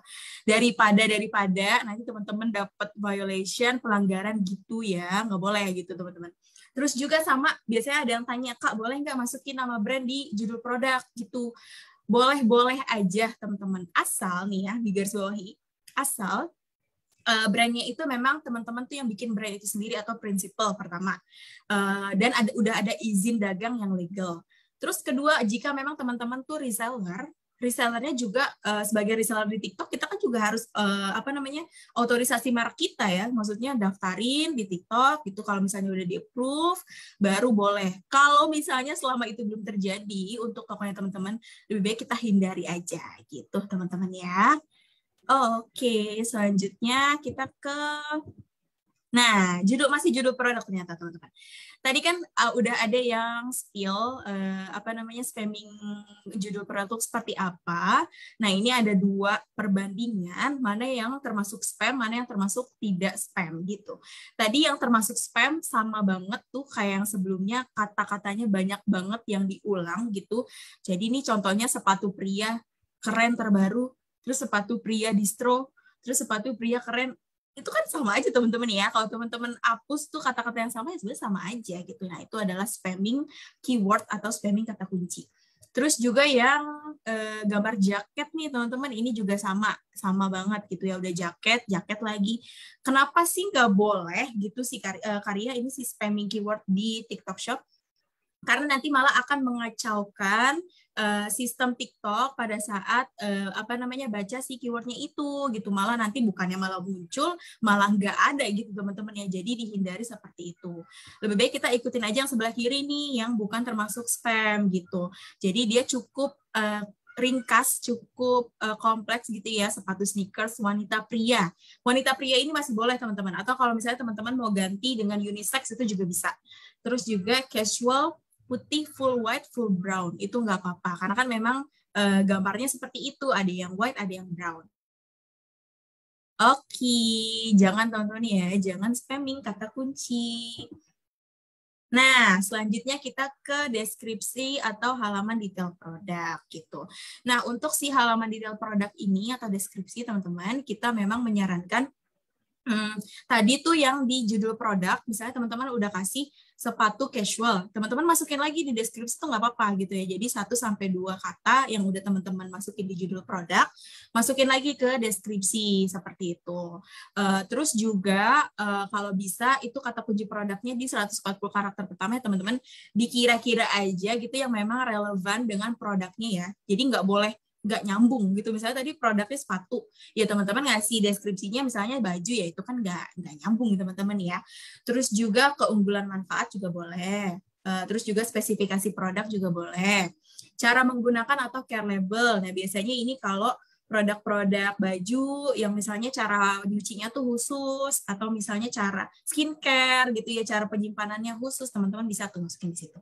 Daripada daripada nanti teman-teman dapat violation pelanggaran gitu ya nggak boleh gitu teman-teman. Terus juga sama biasanya ada yang tanya kak boleh nggak masukin nama brand di judul produk? Gitu. Boleh boleh aja teman-teman. Asal nih ya di garis bawahi asal uh, brandnya itu memang teman-teman tuh yang bikin brand itu sendiri atau prinsipal pertama. Uh, dan ada udah ada izin dagang yang legal Terus kedua, jika memang teman-teman tuh reseller, resellernya juga uh, sebagai reseller di TikTok kita kan juga harus uh, apa namanya otorisasi merek kita ya. Maksudnya daftarin di TikTok itu kalau misalnya udah di approve baru boleh. Kalau misalnya selama itu belum terjadi untuk tokonya teman-teman lebih baik kita hindari aja gitu teman-teman ya. Oke selanjutnya kita ke Nah, judul masih judul produk ternyata teman-teman. Tadi kan uh, udah ada yang spill uh, apa namanya spamming judul produk seperti apa. Nah, ini ada dua perbandingan mana yang termasuk spam, mana yang termasuk tidak spam gitu. Tadi yang termasuk spam sama banget tuh kayak yang sebelumnya kata-katanya banyak banget yang diulang gitu. Jadi ini contohnya sepatu pria keren terbaru, terus sepatu pria distro, terus sepatu pria keren itu kan sama aja teman-teman ya. Kalau teman-teman hapus tuh kata-kata yang sama ya sebenarnya sama aja gitu. Nah, itu adalah spamming keyword atau spamming kata kunci. Terus juga yang e, gambar jaket nih teman-teman, ini juga sama, sama banget gitu ya. Udah jaket, jaket lagi. Kenapa sih nggak boleh gitu sih karya, e, karya ini si spamming keyword di TikTok Shop? Karena nanti malah akan mengacaukan uh, sistem TikTok pada saat uh, apa namanya baca si keywordnya itu gitu malah nanti bukannya malah muncul malah nggak ada gitu teman-teman ya jadi dihindari seperti itu lebih baik kita ikutin aja yang sebelah kiri nih yang bukan termasuk spam gitu jadi dia cukup uh, ringkas, cukup uh, kompleks gitu ya, sepatu sneakers wanita pria. Wanita pria ini masih boleh teman-teman. Atau kalau misalnya teman-teman mau ganti dengan unisex itu juga bisa. Terus juga casual putih full white full brown itu nggak apa-apa karena kan memang uh, gambarnya seperti itu ada yang white ada yang brown. Oke, jangan teman-teman ya, jangan spamming kata kunci. Nah, selanjutnya kita ke deskripsi atau halaman detail produk gitu. Nah, untuk si halaman detail produk ini atau deskripsi teman-teman, kita memang menyarankan Hmm, tadi tuh yang di judul produk, misalnya teman-teman udah kasih sepatu casual, teman-teman masukin lagi di deskripsi tuh nggak apa-apa gitu ya. Jadi satu sampai dua kata yang udah teman-teman masukin di judul produk, masukin lagi ke deskripsi seperti itu. Uh, terus juga uh, kalau bisa itu kata kunci produknya di 140 karakter pertama ya teman-teman dikira-kira aja gitu yang memang relevan dengan produknya ya. Jadi nggak boleh nggak nyambung gitu. Misalnya tadi produknya sepatu. Ya teman-teman ngasih deskripsinya misalnya baju ya itu kan nggak nggak nyambung teman-teman ya. Terus juga keunggulan manfaat juga boleh. Uh, terus juga spesifikasi produk juga boleh. Cara menggunakan atau care label. Nah biasanya ini kalau produk-produk baju yang misalnya cara nyucinya tuh khusus atau misalnya cara skincare gitu ya cara penyimpanannya khusus teman-teman bisa tuh masukin di situ.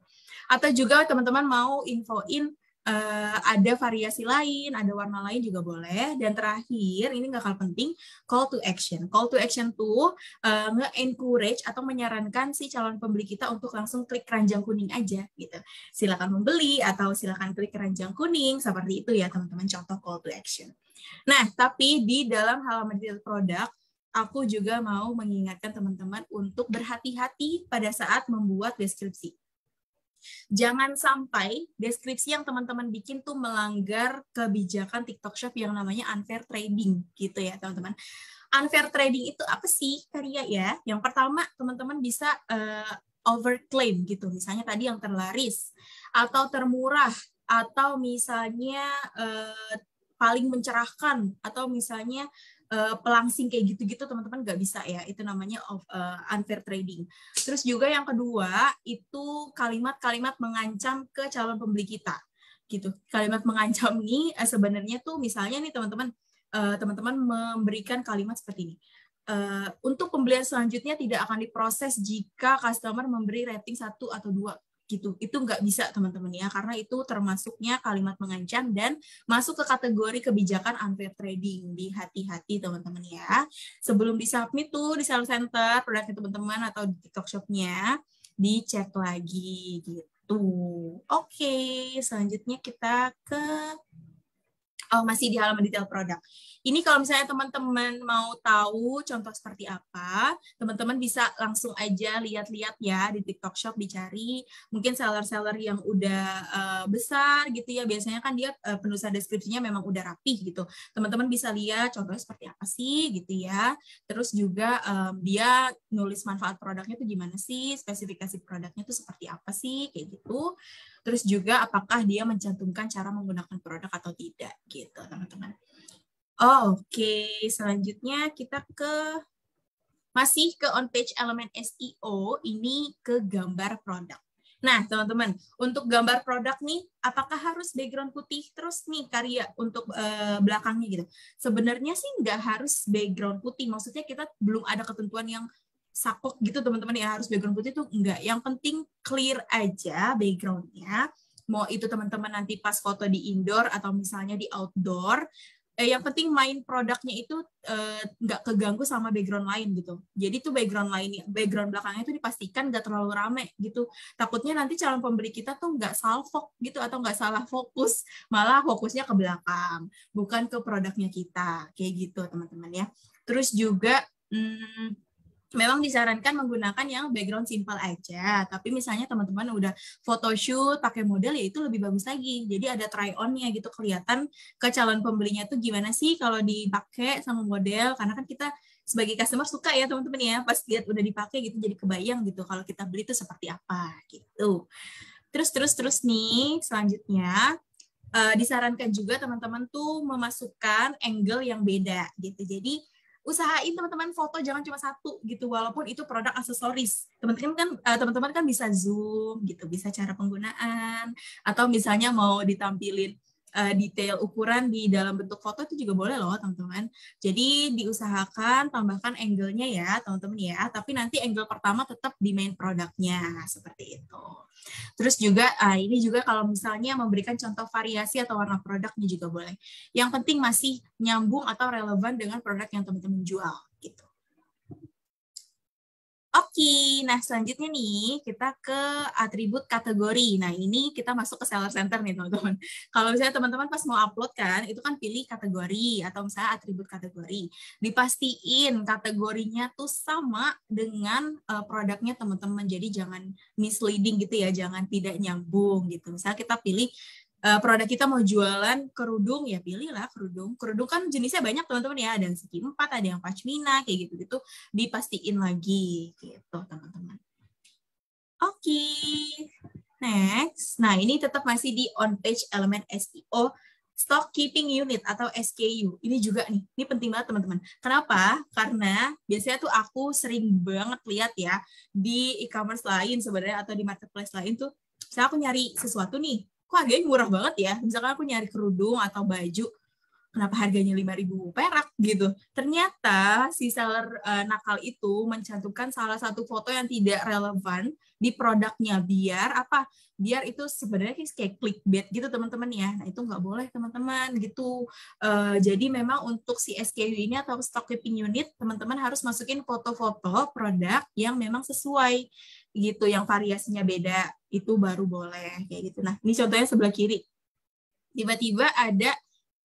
Atau juga teman-teman mau infoin uh, ada variasi lain, ada warna lain juga boleh. Dan terakhir, ini nggak kalah penting, call to action. Call to action tuh uh, nge-encourage atau menyarankan si calon pembeli kita untuk langsung klik keranjang kuning aja gitu. Silakan membeli atau silakan klik keranjang kuning, seperti itu ya teman-teman contoh call to action. Nah, tapi di dalam halaman detail produk, aku juga mau mengingatkan teman-teman untuk berhati-hati pada saat membuat deskripsi Jangan sampai deskripsi yang teman-teman bikin tuh melanggar kebijakan TikTok Shop yang namanya unfair trading gitu ya teman-teman. Unfair trading itu apa sih karya ya? Yang pertama teman-teman bisa uh, overclaim gitu. Misalnya tadi yang terlaris atau termurah atau misalnya uh, paling mencerahkan atau misalnya uh, pelangsing kayak gitu-gitu teman-teman nggak bisa ya. Itu namanya of, uh, unfair trading. Terus juga yang kedua itu kalimat-kalimat mengancam ke calon pembeli kita. Gitu. Kalimat mengancam nih uh, sebenarnya tuh misalnya nih teman-teman uh, teman-teman memberikan kalimat seperti ini. Uh, untuk pembelian selanjutnya tidak akan diproses jika customer memberi rating satu atau dua gitu. Itu nggak bisa teman-teman ya, karena itu termasuknya kalimat mengancam dan masuk ke kategori kebijakan unfair trading. Di hati-hati teman-teman ya. Sebelum disubmit tuh di sales center produknya teman-teman atau di TikTok shopnya dicek lagi gitu. Oke, selanjutnya kita ke oh, masih di halaman detail produk. Ini kalau misalnya teman-teman mau tahu contoh seperti apa, teman-teman bisa langsung aja lihat-lihat ya di TikTok Shop dicari. Mungkin seller-seller yang udah uh, besar gitu ya, biasanya kan dia uh, penulisan deskripsinya memang udah rapih gitu. Teman-teman bisa lihat contohnya seperti apa sih gitu ya. Terus juga um, dia nulis manfaat produknya itu gimana sih, spesifikasi produknya itu seperti apa sih kayak gitu. Terus juga apakah dia mencantumkan cara menggunakan produk atau tidak gitu teman-teman. Oh, Oke, selanjutnya kita ke masih ke on page elemen SEO ini ke gambar produk. Nah, teman-teman, untuk gambar produk nih, apakah harus background putih terus nih karya untuk uh, belakangnya gitu? Sebenarnya sih nggak harus background putih. Maksudnya kita belum ada ketentuan yang sakok gitu teman-teman ya harus background putih tuh enggak. Yang penting clear aja backgroundnya. Mau itu teman-teman nanti pas foto di indoor atau misalnya di outdoor, eh, yang penting main produknya itu eh, nggak eh, keganggu sama background lain gitu. Jadi tuh background lainnya, background belakangnya itu dipastikan nggak terlalu rame gitu. Takutnya nanti calon pembeli kita tuh nggak salfok gitu atau nggak salah fokus, malah fokusnya ke belakang, bukan ke produknya kita, kayak gitu teman-teman ya. Terus juga hmm, memang disarankan menggunakan yang background simple aja. Tapi misalnya teman-teman udah photoshoot pakai model ya itu lebih bagus lagi. Jadi ada try on-nya gitu kelihatan ke calon pembelinya tuh gimana sih kalau dipakai sama model karena kan kita sebagai customer suka ya teman-teman ya pas lihat udah dipakai gitu jadi kebayang gitu kalau kita beli itu seperti apa gitu. Terus terus terus nih selanjutnya uh, disarankan juga teman-teman tuh memasukkan angle yang beda gitu. Jadi usahain teman-teman foto jangan cuma satu gitu. Walaupun itu produk aksesoris. Teman-teman kan uh, teman-teman kan bisa zoom gitu. Bisa cara penggunaan. Atau misalnya mau ditampilin uh, detail ukuran di dalam bentuk foto itu juga boleh loh teman-teman. Jadi diusahakan tambahkan angle-nya ya teman-teman ya. Tapi nanti angle pertama tetap di main produknya seperti itu. Terus juga uh, ini juga kalau misalnya memberikan contoh variasi atau warna produknya juga boleh. Yang penting masih nyambung atau relevan dengan produk yang teman-teman jual. Oke, nah selanjutnya nih kita ke atribut kategori. Nah ini kita masuk ke seller center nih teman-teman. Kalau misalnya teman-teman pas mau upload kan, itu kan pilih kategori atau misalnya atribut kategori. Dipastiin kategorinya tuh sama dengan uh, produknya teman-teman. Jadi jangan misleading gitu ya, jangan tidak nyambung gitu. Misalnya kita pilih uh, produk kita mau jualan kerudung ya pilihlah kerudung kerudung kan jenisnya banyak teman-teman ya ada yang segi empat ada yang pashmina kayak gitu gitu dipastiin lagi gitu teman-teman oke okay. next nah ini tetap masih di on page elemen SEO stock keeping unit atau SKU. Ini juga nih, ini penting banget teman-teman. Kenapa? Karena biasanya tuh aku sering banget lihat ya di e-commerce lain sebenarnya atau di marketplace lain tuh, saya aku nyari sesuatu nih, kok harganya murah banget ya. Misalkan aku nyari kerudung atau baju kenapa harganya 5000 perak gitu. Ternyata si seller uh, nakal itu mencantumkan salah satu foto yang tidak relevan di produknya. Biar apa? Biar itu sebenarnya kayak clickbait gitu teman-teman ya. Nah itu nggak boleh teman-teman gitu. Uh, jadi memang untuk si SKU ini atau stock keeping unit teman-teman harus masukin foto-foto produk yang memang sesuai gitu yang variasinya beda itu baru boleh kayak gitu. Nah ini contohnya sebelah kiri. Tiba-tiba ada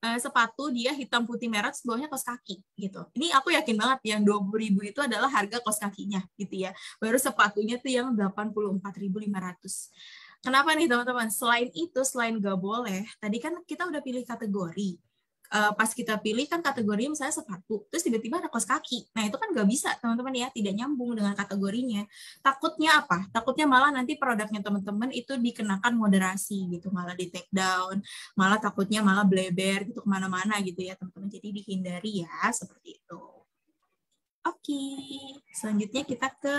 uh, sepatu dia hitam putih merah sebelahnya kos kaki gitu. Ini aku yakin banget yang dua ribu itu adalah harga kos kakinya gitu ya. Baru sepatunya tuh yang delapan puluh empat ribu lima ratus. Kenapa nih teman-teman? Selain itu, selain gak boleh, tadi kan kita udah pilih kategori uh, pas kita pilih kan kategorinya misalnya sepatu, terus tiba-tiba ada kos kaki. Nah, itu kan nggak bisa, teman-teman ya, tidak nyambung dengan kategorinya. Takutnya apa? Takutnya malah nanti produknya teman-teman itu dikenakan moderasi gitu, malah di take down, malah takutnya malah bleber gitu ke mana-mana gitu ya, teman-teman. Jadi dihindari ya, seperti itu. Oke, selanjutnya kita ke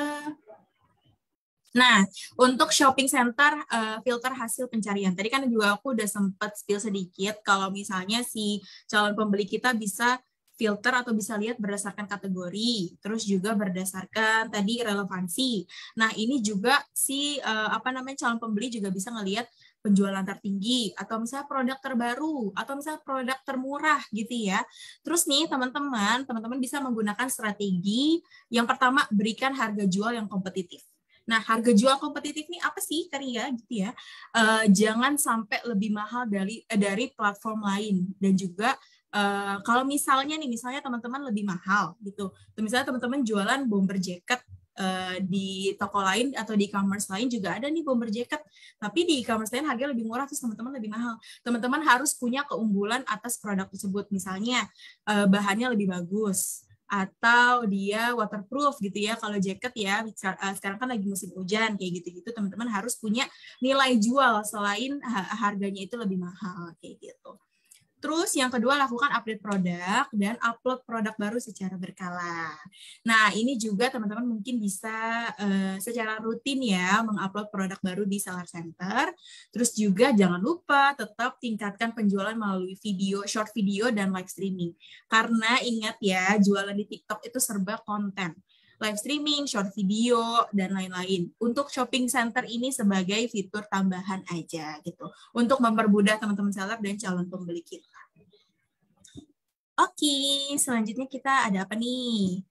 Nah, untuk shopping center uh, filter hasil pencarian. Tadi kan juga aku udah sempat spill sedikit kalau misalnya si calon pembeli kita bisa filter atau bisa lihat berdasarkan kategori, terus juga berdasarkan tadi relevansi. Nah, ini juga si uh, apa namanya calon pembeli juga bisa ngelihat penjualan tertinggi atau misalnya produk terbaru atau misalnya produk termurah gitu ya. Terus nih teman-teman, teman-teman bisa menggunakan strategi yang pertama berikan harga jual yang kompetitif. Nah, harga jual kompetitif ini apa sih, Karia? Gitu ya. Uh, jangan sampai lebih mahal dari uh, dari platform lain dan juga uh, kalau misalnya nih, misalnya teman-teman lebih mahal gitu. Misalnya teman-teman jualan bomber jacket di toko lain atau di e-commerce lain juga ada nih bomber jacket, tapi di e-commerce lain harga lebih murah terus teman-teman lebih mahal. Teman-teman harus punya keunggulan atas produk tersebut. Misalnya bahannya lebih bagus, atau dia waterproof gitu ya kalau jaket ya eh, sekarang kan lagi musim hujan kayak gitu-gitu teman-teman harus punya nilai jual selain harganya itu lebih mahal kayak gitu. Terus yang kedua lakukan update produk dan upload produk baru secara berkala. Nah ini juga teman-teman mungkin bisa uh, secara rutin ya mengupload produk baru di Seller Center. Terus juga jangan lupa tetap tingkatkan penjualan melalui video, short video dan live streaming. Karena ingat ya jualan di TikTok itu serba konten live streaming, short video, dan lain-lain. Untuk shopping center ini sebagai fitur tambahan aja gitu. Untuk mempermudah teman-teman seller dan calon pembeli kita. Oke, selanjutnya kita ada apa nih?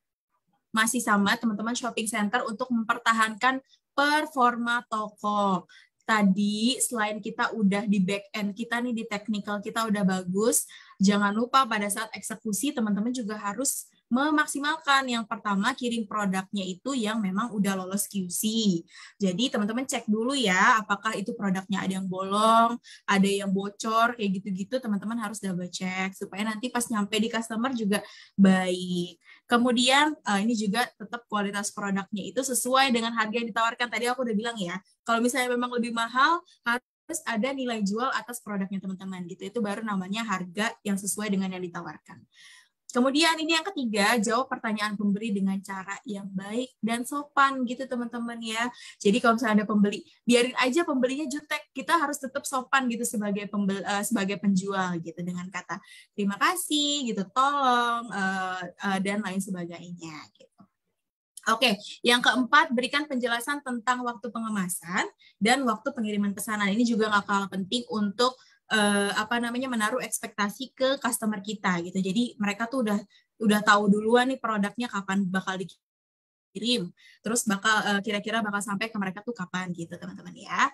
Masih sama teman-teman shopping center untuk mempertahankan performa toko tadi selain kita udah di back end kita nih di technical kita udah bagus, jangan lupa pada saat eksekusi teman-teman juga harus memaksimalkan. Yang pertama, kirim produknya itu yang memang udah lolos QC. Jadi teman-teman cek dulu ya, apakah itu produknya ada yang bolong, ada yang bocor, kayak gitu-gitu teman-teman harus double check supaya nanti pas nyampe di customer juga baik. Kemudian uh, ini juga tetap kualitas produknya itu sesuai dengan harga yang ditawarkan. Tadi aku udah bilang ya, kalau misalnya memang lebih mahal, harus ada nilai jual atas produknya teman-teman gitu. Itu baru namanya harga yang sesuai dengan yang ditawarkan. Kemudian ini yang ketiga, jawab pertanyaan pembeli dengan cara yang baik dan sopan gitu teman-teman ya. Jadi kalau misalnya ada pembeli, biarin aja pembelinya jutek, kita harus tetap sopan gitu sebagai pembeli, uh, sebagai penjual gitu dengan kata terima kasih gitu, tolong uh, uh, dan lain sebagainya gitu. Oke, yang keempat berikan penjelasan tentang waktu pengemasan dan waktu pengiriman pesanan. Ini juga nggak kalah penting untuk uh, apa namanya menaruh ekspektasi ke customer kita gitu. Jadi mereka tuh udah udah tahu duluan nih produknya kapan bakal dikirim. Terus bakal uh, kira-kira bakal sampai ke mereka tuh kapan gitu teman-teman ya.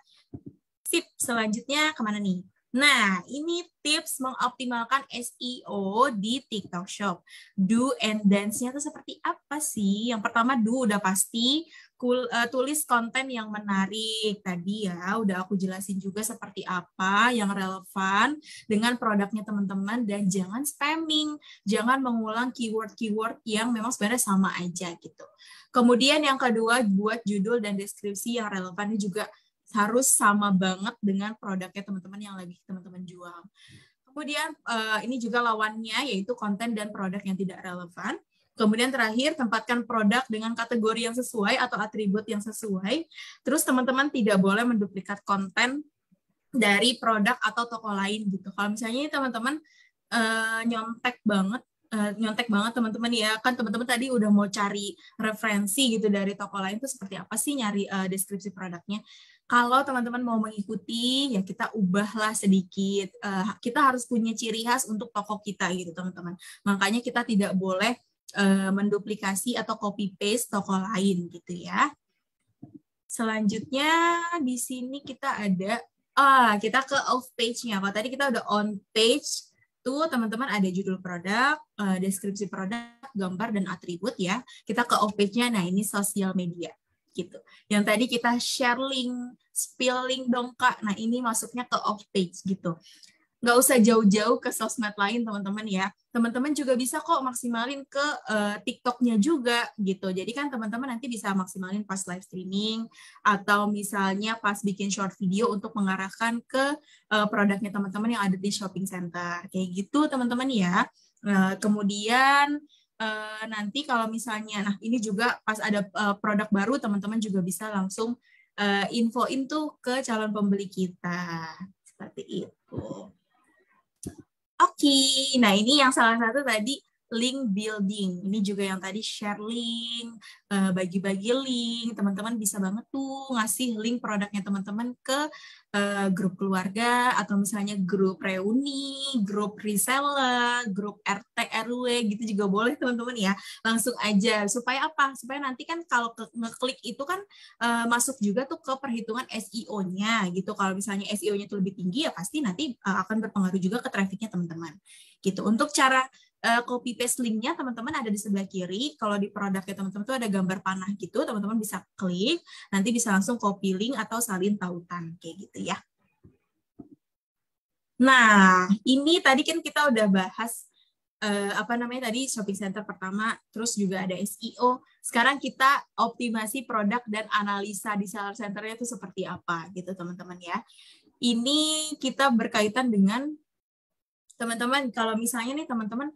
Sip, selanjutnya ke mana nih? Nah, ini tips mengoptimalkan SEO di TikTok Shop. Do and dance-nya itu seperti apa sih? Yang pertama, do udah pasti cool, uh, tulis konten yang menarik. Tadi ya udah aku jelasin juga seperti apa yang relevan dengan produknya teman-teman dan jangan spamming, jangan mengulang keyword-keyword yang memang sebenarnya sama aja gitu. Kemudian yang kedua, buat judul dan deskripsi yang relevan ini juga harus sama banget dengan produknya teman-teman yang lagi teman-teman jual. Kemudian uh, ini juga lawannya yaitu konten dan produk yang tidak relevan. Kemudian terakhir tempatkan produk dengan kategori yang sesuai atau atribut yang sesuai. Terus teman-teman tidak boleh menduplikat konten dari produk atau toko lain gitu. Kalau misalnya teman-teman uh, nyontek banget uh, nyontek banget teman-teman ya kan teman-teman tadi udah mau cari referensi gitu dari toko lain itu seperti apa sih nyari uh, deskripsi produknya kalau teman-teman mau mengikuti ya kita ubahlah sedikit uh, kita harus punya ciri khas untuk toko kita gitu teman-teman makanya kita tidak boleh uh, menduplikasi atau copy paste toko lain gitu ya selanjutnya di sini kita ada ah kita ke off page-nya kalau tadi kita udah on page tuh teman-teman ada judul produk, uh, deskripsi produk, gambar dan atribut ya. Kita ke off page-nya, nah ini sosial media gitu. Yang tadi kita share link, spill link dong kak. Nah ini masuknya ke off page gitu. Nggak usah jauh-jauh ke sosmed lain teman-teman ya. Teman-teman juga bisa kok maksimalin ke uh, TikToknya juga gitu. Jadi kan teman-teman nanti bisa maksimalin pas live streaming atau misalnya pas bikin short video untuk mengarahkan ke uh, produknya teman-teman yang ada di shopping center. Kayak gitu teman-teman ya. Uh, kemudian uh, nanti kalau misalnya, nah ini juga pas ada uh, produk baru, teman-teman juga bisa langsung uh, infoin tuh ke calon pembeli kita. Seperti itu. Oke, okay. nah ini yang salah satu tadi link building. Ini juga yang tadi share link, eh, bagi-bagi link. Teman-teman bisa banget tuh ngasih link produknya teman-teman ke uh, grup keluarga atau misalnya grup reuni, grup reseller, grup RT RW gitu juga boleh teman-teman ya. Langsung aja supaya apa? Supaya nanti kan kalau ngeklik itu kan uh, masuk juga tuh ke perhitungan SEO-nya gitu. Kalau misalnya SEO-nya itu lebih tinggi ya pasti nanti akan berpengaruh juga ke trafficnya teman-teman. Gitu. Untuk cara uh, copy paste linknya teman-teman ada di sebelah kiri. Kalau di produknya teman-teman tuh ada gambar panah gitu, teman-teman bisa klik, nanti bisa langsung copy link atau salin tautan kayak gitu ya. Nah, ini tadi kan kita udah bahas uh, apa namanya tadi shopping center pertama, terus juga ada SEO. Sekarang kita optimasi produk dan analisa di seller centernya itu seperti apa gitu teman-teman ya. Ini kita berkaitan dengan teman-teman kalau misalnya nih teman-teman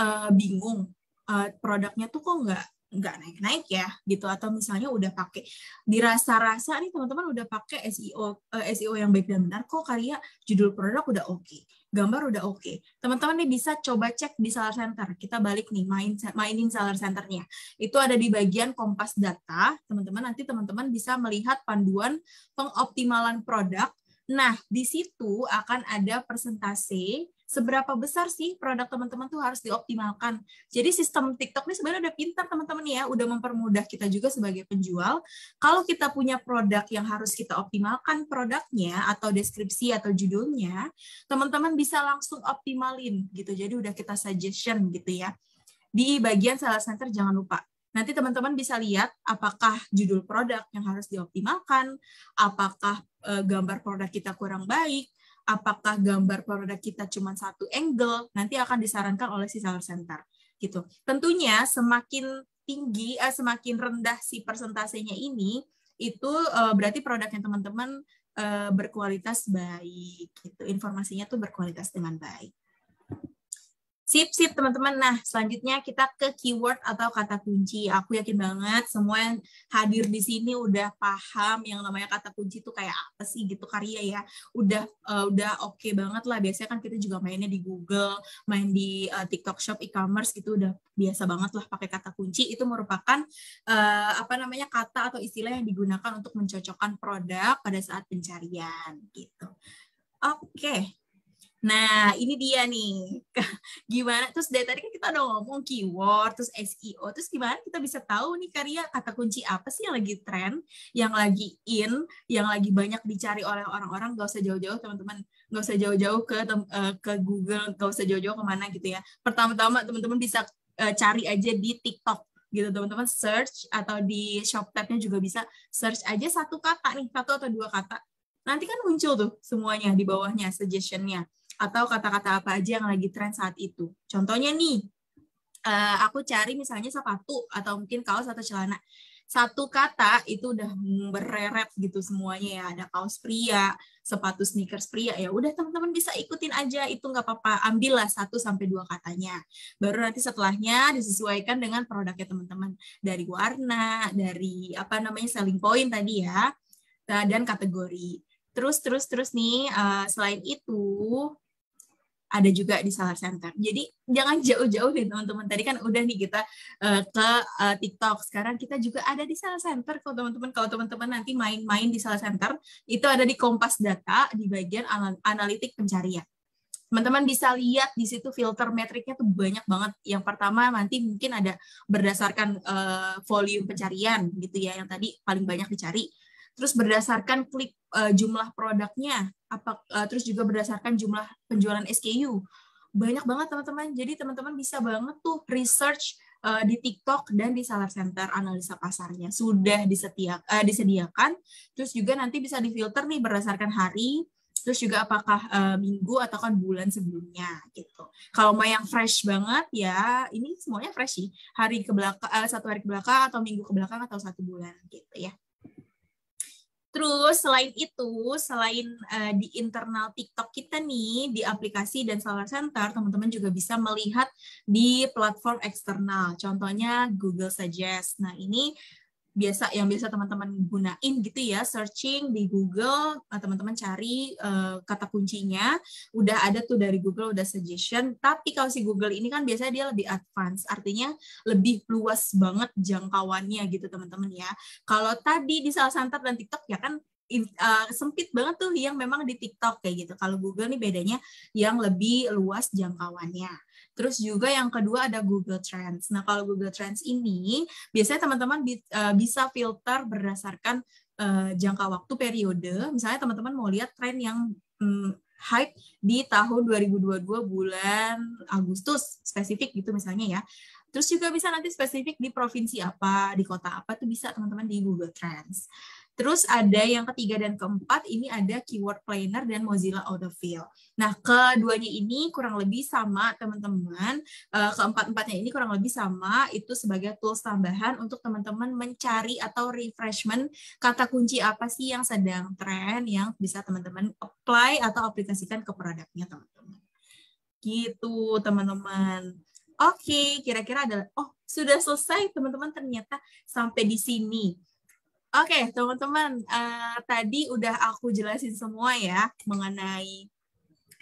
uh, bingung uh, produknya tuh kok nggak nggak naik-naik ya gitu. Atau misalnya udah pakai dirasa-rasa nih teman-teman udah pakai SEO uh, eh, SEO yang baik dan benar kok karya judul produk udah oke okay, gambar udah oke. Okay. teman-teman nih bisa coba cek di seller center. Kita balik nih main mainin seller centernya. Itu ada di bagian kompas data. Teman-teman nanti teman-teman bisa melihat panduan pengoptimalan produk. Nah, di situ akan ada persentase seberapa besar sih produk teman-teman tuh harus dioptimalkan. Jadi sistem TikTok ini sebenarnya udah pintar teman-teman ya, udah mempermudah kita juga sebagai penjual. Kalau kita punya produk yang harus kita optimalkan produknya atau deskripsi atau judulnya, teman-teman bisa langsung optimalin gitu. Jadi udah kita suggestion gitu ya. di bagian sales center jangan lupa nanti teman-teman bisa lihat apakah judul produk yang harus dioptimalkan, apakah e, gambar produk kita kurang baik, apakah gambar produk kita cuma satu angle, nanti akan disarankan oleh si seller center. Gitu. Tentunya semakin tinggi, eh, semakin rendah si persentasenya ini, itu uh, berarti produknya teman-teman uh, berkualitas baik gitu informasinya tuh berkualitas dengan baik Sip, sip teman-teman. Nah, selanjutnya kita ke keyword atau kata kunci. Aku yakin banget semua yang hadir di sini udah paham yang namanya kata kunci itu kayak apa sih gitu karya ya. Udah uh, udah oke okay banget lah. Biasanya kan kita juga mainnya di Google, main di uh, TikTok Shop e-commerce gitu udah biasa banget lah pakai kata kunci. Itu merupakan uh, apa namanya kata atau istilah yang digunakan untuk mencocokkan produk pada saat pencarian gitu. Oke, okay. Nah, ini dia nih. Gimana? Terus dari tadi kan kita udah ngomong keyword, terus SEO. Terus gimana kita bisa tahu nih karya kata kunci apa sih yang lagi tren, yang lagi in, yang lagi banyak dicari oleh orang-orang. Gak usah jauh-jauh teman-teman. Gak usah jauh-jauh ke uh, ke Google, gak usah jauh-jauh ke mana gitu ya. Pertama-tama teman-teman bisa uh, cari aja di TikTok gitu teman-teman search atau di shop tabnya juga bisa search aja satu kata nih satu atau dua kata nanti kan muncul tuh semuanya di bawahnya suggestionnya atau kata-kata apa aja yang lagi tren saat itu. Contohnya nih, uh, aku cari misalnya sepatu atau mungkin kaos atau celana. Satu kata itu udah bereret gitu semuanya ya. Ada kaos pria, sepatu sneakers pria. Ya udah teman-teman bisa ikutin aja. Itu nggak apa-apa. Ambillah satu sampai dua katanya. Baru nanti setelahnya disesuaikan dengan produknya teman-teman. Dari warna, dari apa namanya selling point tadi ya. Dan kategori. Terus, terus, terus nih, uh, selain itu, ada juga di salah center. Jadi jangan jauh-jauh deh teman-teman. Tadi kan udah nih kita uh, ke uh, TikTok. Sekarang kita juga ada di salah center kalau teman-teman. Kalau teman-teman nanti main-main di salah center, itu ada di Kompas Data di bagian anal analitik pencarian. Teman-teman bisa lihat di situ filter metriknya tuh banyak banget. Yang pertama nanti mungkin ada berdasarkan uh, volume pencarian gitu ya yang tadi paling banyak dicari terus berdasarkan klik uh, jumlah produknya, apa uh, terus juga berdasarkan jumlah penjualan SKU. Banyak banget teman-teman. Jadi teman-teman bisa banget tuh research uh, di TikTok dan di Seller Center analisa pasarnya sudah disetia, uh, disediakan. Terus juga nanti bisa difilter nih berdasarkan hari, terus juga apakah uh, minggu atau kan bulan sebelumnya gitu. Kalau mau yang fresh banget ya ini semuanya fresh sih hari ke belakang uh, satu hari ke belakang atau minggu ke belakang atau satu bulan gitu ya. Terus selain itu, selain uh, di internal TikTok kita nih, di aplikasi dan Seller Center, teman-teman juga bisa melihat di platform eksternal. Contohnya Google Suggest. Nah, ini biasa yang biasa teman-teman gunain gitu ya searching di Google eh, teman-teman cari uh, kata kuncinya udah ada tuh dari Google udah suggestion tapi kalau si Google ini kan biasanya dia lebih advance artinya lebih luas banget jangkauannya gitu teman-teman ya kalau tadi di salah center dan TikTok ya kan uh, sempit banget tuh yang memang di TikTok kayak gitu. Kalau Google nih bedanya yang lebih luas jangkauannya. Terus juga yang kedua ada Google Trends. Nah, kalau Google Trends ini biasanya teman-teman uh, bisa filter berdasarkan uh, jangka waktu periode. Misalnya teman-teman mau lihat tren yang um, hype di tahun 2022 bulan Agustus spesifik gitu misalnya ya. Terus juga bisa nanti spesifik di provinsi apa, di kota apa tuh bisa teman-teman di Google Trends. Terus ada yang ketiga dan keempat, ini ada keyword planner dan Mozilla Autofill. Nah, keduanya ini kurang lebih sama, teman-teman. Eh, keempat-empatnya ini kurang lebih sama, itu sebagai tools tambahan untuk teman-teman mencari atau refreshment kata kunci apa sih yang sedang tren, yang bisa teman-teman apply atau aplikasikan ke produknya, teman-teman. Gitu, teman-teman. Oke, kira-kira ada, oh sudah selesai teman-teman ternyata sampai di sini. Oke, okay, teman-teman, uh, tadi udah aku jelasin semua ya mengenai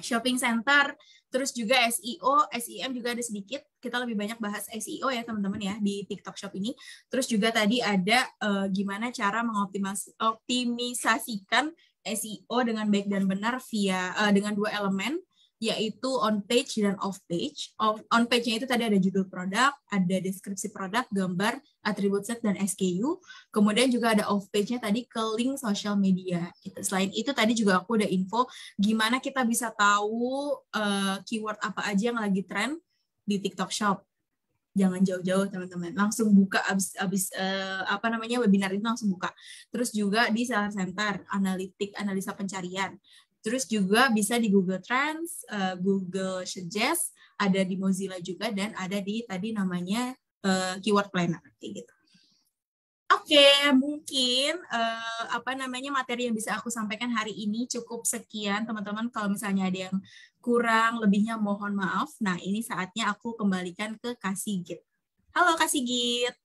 shopping center, terus juga SEO, SEM juga ada sedikit. Kita lebih banyak bahas SEO ya teman-teman ya di TikTok Shop ini. Terus juga tadi ada uh, gimana cara mengoptimisasikan SEO dengan baik dan benar via uh, dengan dua elemen yaitu on page dan off page. On page-nya itu tadi ada judul produk, ada deskripsi produk, gambar, atribut set dan SKU. Kemudian juga ada off page-nya tadi ke link sosial media. Selain itu tadi juga aku udah info gimana kita bisa tahu uh, keyword apa aja yang lagi tren di TikTok Shop. jangan jauh-jauh teman-teman langsung buka abis abis uh, apa namanya webinar itu langsung buka terus juga di seller center analitik analisa pencarian terus juga bisa di Google Trends uh, Google Suggest ada di Mozilla juga dan ada di tadi namanya uh, keyword planner kayak gitu Oke, okay, mungkin uh, apa namanya materi yang bisa aku sampaikan hari ini cukup sekian teman-teman. Kalau misalnya ada yang kurang lebihnya mohon maaf. Nah, ini saatnya aku kembalikan ke Kasigit. Halo Kasigit.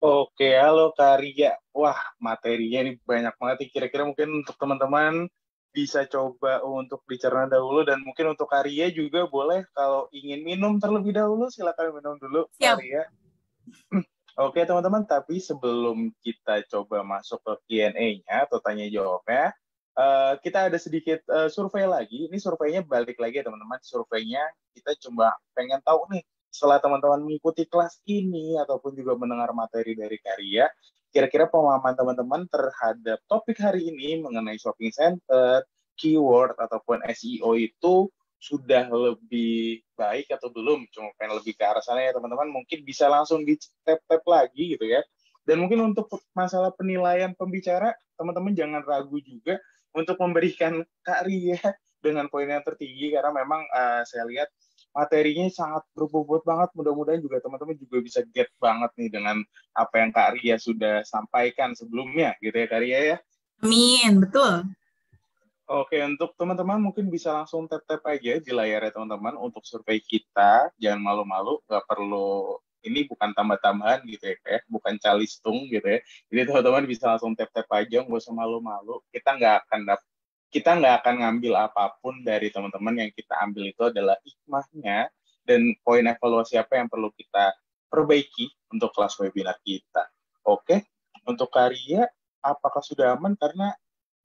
Oke, halo Karya. Wah, materinya ini banyak banget. Kira-kira mungkin untuk teman-teman bisa coba untuk dicerna dahulu dan mungkin untuk Karya juga boleh kalau ingin minum terlebih dahulu silakan minum dulu Siap. Karya. Oke teman-teman, tapi sebelum kita coba masuk ke Q&A-nya atau tanya jawabnya, uh, kita ada sedikit uh, survei lagi. Ini surveinya balik lagi ya teman-teman. Surveinya kita coba pengen tahu nih, setelah teman-teman mengikuti kelas ini ataupun juga mendengar materi dari Karya, kira-kira pemahaman teman-teman terhadap topik hari ini mengenai shopping center, keyword ataupun SEO itu sudah lebih baik atau belum? Cuma pengen lebih ke arah sana ya teman-teman. Mungkin bisa langsung di tap tap lagi gitu ya. Dan mungkin untuk masalah penilaian pembicara teman-teman jangan ragu juga untuk memberikan karya dengan poin yang tertinggi karena memang uh, saya lihat materinya sangat berbobot banget mudah-mudahan juga teman-teman juga bisa get banget nih dengan apa yang Kak Ria sudah sampaikan sebelumnya gitu ya Kak Ria ya Amin betul Oke, untuk teman-teman mungkin bisa langsung tap-tap aja di layar ya teman-teman untuk survei kita. Jangan malu-malu, nggak perlu ini bukan tambah-tambahan gitu ya, kayak bukan calistung gitu ya. Jadi teman-teman bisa langsung tap-tap aja, nggak usah malu-malu. Kita nggak akan dap kita nggak akan ngambil apa pun dari teman-teman yang kita ambil itu adalah hikmahnya dan poin evaluasi apa yang perlu kita perbaiki untuk kelas webinar kita. Oke, untuk karya apakah sudah aman karena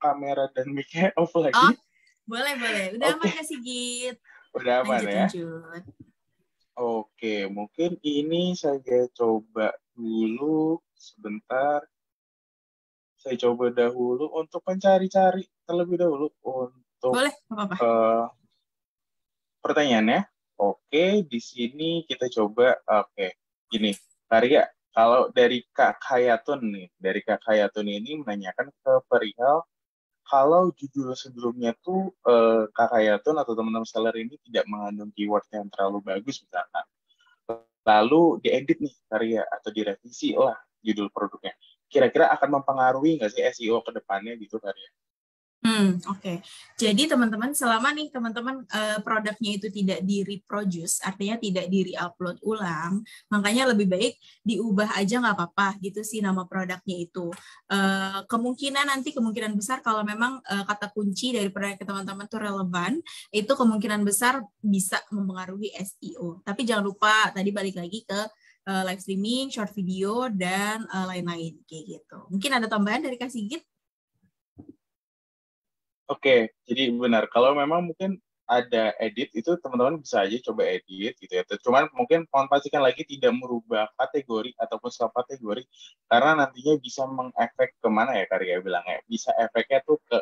kamera dan mic-nya off lagi? Oh, boleh, boleh. Udah okay. aman ya Sigit? Udah aman lanjut, ya? Lanjut. Oke, mungkin ini saya coba dulu sebentar. Saya coba dahulu untuk mencari-cari terlebih dahulu untuk Boleh, apa-apa. Uh, pertanyaannya. Oke, di sini kita coba oke. Gini, Karya, kalau dari Kak Hayatun nih, dari Kak Hayatun ini menanyakan ke perihal kalau judul sebelumnya tuh uh, Kak Hayatun atau teman-teman seller ini tidak mengandung keyword yang terlalu bagus misalkan, lalu diedit nih karya atau direvisi lah judul produknya, kira-kira akan mempengaruhi nggak sih SEO ke depannya gitu karya? Hmm, oke. Okay. Jadi teman-teman selama nih teman-teman uh, produknya itu tidak di reproduce, artinya tidak di reupload ulang, makanya lebih baik diubah aja nggak apa-apa gitu sih nama produknya itu. Uh, kemungkinan nanti kemungkinan besar kalau memang uh, kata kunci dari produk teman-teman itu relevan, itu kemungkinan besar bisa mempengaruhi SEO. Tapi jangan lupa tadi balik lagi ke uh, live streaming, short video dan lain-lain uh, kayak gitu. Mungkin ada tambahan dari Kak Sigit? Oke, jadi benar. Kalau memang mungkin ada edit itu teman-teman bisa aja coba edit gitu ya. Cuman mungkin pastikan lagi tidak merubah kategori ataupun sub kategori karena nantinya bisa mengefek ke mana ya karya bilangnya. Bisa efeknya tuh ke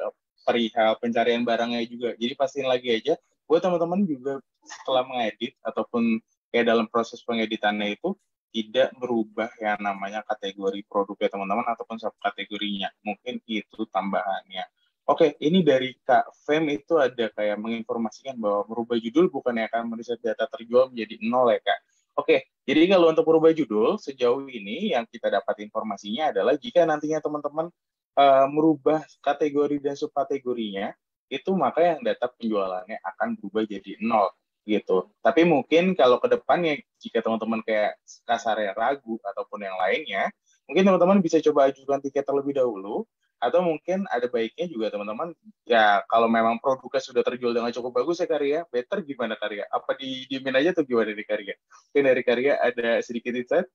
perihal pencarian barangnya juga. Jadi pastiin lagi aja buat teman-teman juga setelah mengedit ataupun kayak dalam proses pengeditannya itu tidak merubah yang namanya kategori produknya teman-teman ataupun sub kategorinya. Mungkin itu tambahannya. Oke, ini dari Kak Fem itu ada kayak menginformasikan bahwa merubah judul bukan yang akan meriset data terjual menjadi nol ya Kak. Oke, jadi kalau untuk merubah judul sejauh ini yang kita dapat informasinya adalah jika nantinya teman-teman uh, merubah kategori dan subkategorinya, itu maka yang data penjualannya akan berubah jadi nol gitu. Tapi mungkin kalau ke depannya jika teman-teman kayak kasarnya ragu ataupun yang lainnya, mungkin teman-teman bisa coba ajukan tiket terlebih dahulu atau mungkin ada baiknya juga teman-teman ya kalau memang produknya sudah terjual dengan cukup bagus ya karya better gimana karya apa di diemin aja tuh gimana dari karya mungkin dari karya ada sedikit insight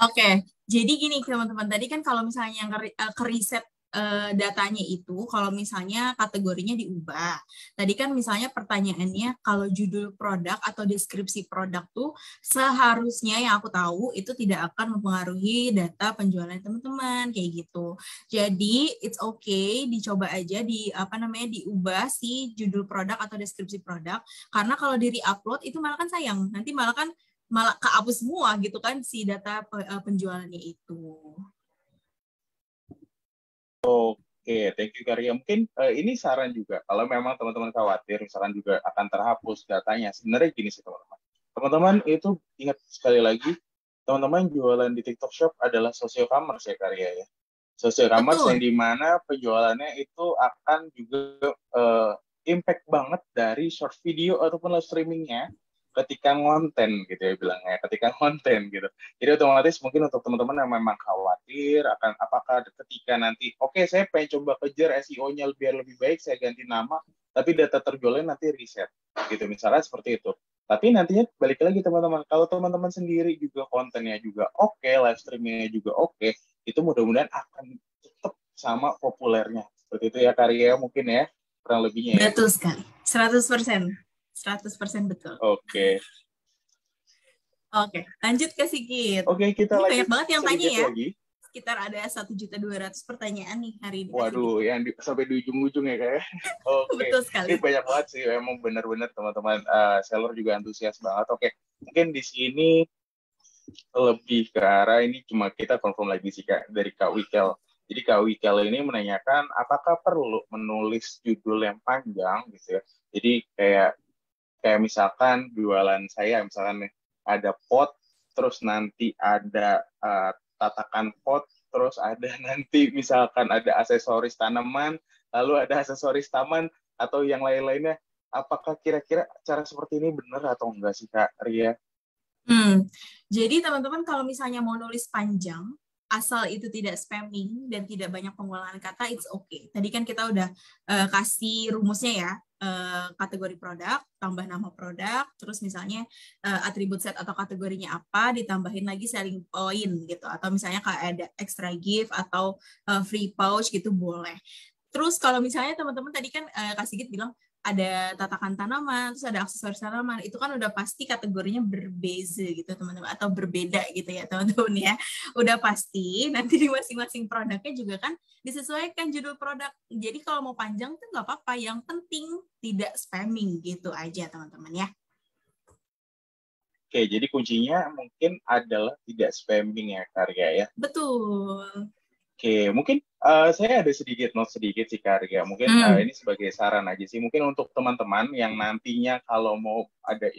Oke, okay. jadi gini teman-teman tadi kan kalau misalnya yang ke riset uh, datanya itu kalau misalnya kategorinya diubah. Tadi kan misalnya pertanyaannya kalau judul produk atau deskripsi produk tuh seharusnya yang aku tahu itu tidak akan mempengaruhi data penjualan teman-teman kayak gitu. Jadi it's okay dicoba aja di apa namanya diubah si judul produk atau deskripsi produk karena kalau di upload itu malah kan sayang. Nanti malah kan malah kehapus semua gitu kan si data uh, penjualannya itu. Oke, thank you Karya. Mungkin uh, ini saran juga, kalau memang teman-teman khawatir, misalkan juga akan terhapus datanya, sebenarnya gini sih teman-teman. Teman-teman itu ingat sekali lagi, teman-teman jualan di TikTok Shop adalah social commerce ya Karya ya. Social commerce Betul. yang di mana penjualannya itu akan juga uh, impact banget dari short video ataupun live streamingnya ketika konten gitu ya bilangnya ketika konten gitu. Jadi otomatis mungkin untuk teman-teman yang memang khawatir akan apakah ketika nanti oke okay, saya pengen coba kejar SEO-nya biar lebih baik saya ganti nama tapi data terjualnya nanti riset gitu misalnya seperti itu. Tapi nantinya balik lagi teman-teman kalau teman-teman sendiri juga kontennya juga oke okay, live streamingnya juga oke okay, itu mudah-mudahan akan tetap sama populernya. Seperti itu ya karya mungkin ya kurang lebihnya ya. betul sekali. 100 persen 100% betul. Oke. Okay. Oke, lanjut ke Sigit. Oke, okay, kita lagi. Banyak banget yang tanya ya. Lagi. Sekitar ada satu juta dua ratus pertanyaan nih hari ini. Waduh, yang di, sampai di ujung-ujung ya kayak. Oke. Okay. Betul sekali. Ini banyak banget sih, emang benar-benar teman-teman uh, seller juga antusias banget. Oke, okay. mungkin di sini lebih ke arah ini cuma kita confirm lagi sih kak dari Kak Wikel. Jadi Kak Wikel ini menanyakan apakah perlu menulis judul yang panjang gitu ya. Jadi kayak kayak misalkan jualan saya misalkan nih ada pot terus nanti ada uh, tatakan pot terus ada nanti misalkan ada aksesoris tanaman lalu ada aksesoris taman atau yang lain-lainnya apakah kira-kira cara seperti ini benar atau enggak sih kak Ria? Hmm. Jadi teman-teman kalau misalnya mau nulis panjang asal itu tidak spamming dan tidak banyak pengulangan kata it's okay. Tadi kan kita udah uh, kasih rumusnya ya uh, kategori produk, tambah nama produk, terus misalnya uh, atribut set atau kategorinya apa, ditambahin lagi selling point gitu, atau misalnya kayak ada extra gift atau uh, free pouch gitu boleh. Terus kalau misalnya teman-teman tadi kan uh, Kak Sigit bilang ada tatakan tanaman, terus ada aksesoris tanaman, itu kan udah pasti kategorinya berbeza gitu teman-teman atau berbeda gitu ya teman-teman ya. Udah pasti nanti di masing-masing produknya juga kan disesuaikan judul produk. Jadi kalau mau panjang tuh nggak apa-apa, yang penting tidak spamming gitu aja teman-teman ya. Oke, jadi kuncinya mungkin adalah tidak spamming ya karya ya. Betul. Oke, mungkin uh, saya ada sedikit not sedikit sih Karya. Mungkin hmm. uh, ini sebagai saran aja sih. Mungkin untuk teman-teman yang nantinya kalau mau ada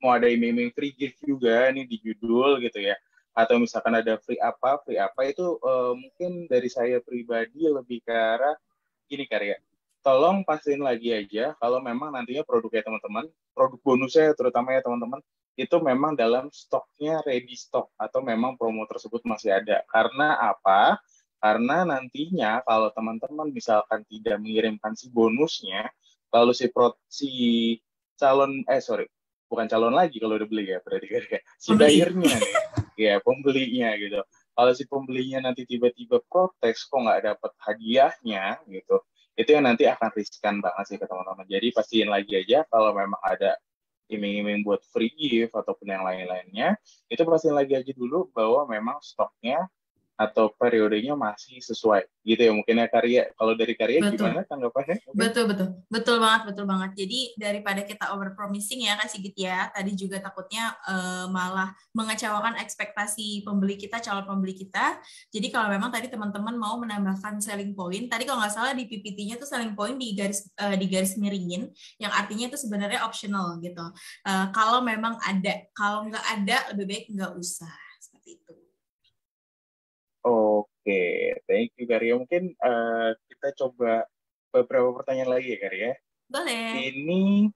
mau ada iming-iming free gift juga nih di judul gitu ya. Atau misalkan ada free apa, free apa itu uh, mungkin dari saya pribadi lebih ke arah gini Karya. Tolong pastiin lagi aja kalau memang nantinya produknya teman-teman, produk bonusnya terutama ya teman-teman, itu memang dalam stoknya ready stock atau memang promo tersebut masih ada. Karena apa? Karena nantinya kalau teman-teman misalkan tidak mengirimkan si bonusnya, lalu si pro, si calon eh sorry bukan calon lagi kalau udah beli ya berarti kan ya si bayarnya nih ya pembelinya gitu kalau si pembelinya nanti tiba-tiba protes kok nggak dapat hadiahnya gitu itu yang nanti akan riskan banget sih ke teman-teman. Jadi pastiin lagi aja kalau memang ada iming-iming buat free gift ataupun yang lain-lainnya, itu pasti lagi aja dulu bahwa memang stoknya atau periodenya masih sesuai gitu ya. Mungkin ya karya kalau dari karya betul. gimana tanggapannya? Okay. betul betul. Betul banget betul banget. Jadi daripada kita over promising ya kasih gitu ya tadi juga takutnya uh, malah mengecewakan ekspektasi pembeli kita calon pembeli kita. Jadi kalau memang tadi teman-teman mau menambahkan selling point tadi kalau nggak salah di PPT-nya tuh selling point di garis uh, di garis miringin yang artinya itu sebenarnya optional gitu. Uh, kalau memang ada kalau nggak ada lebih baik nggak usah Oke, thank you Karya. Mungkin uh, kita coba beberapa pertanyaan lagi ya Karya. Boleh. Ini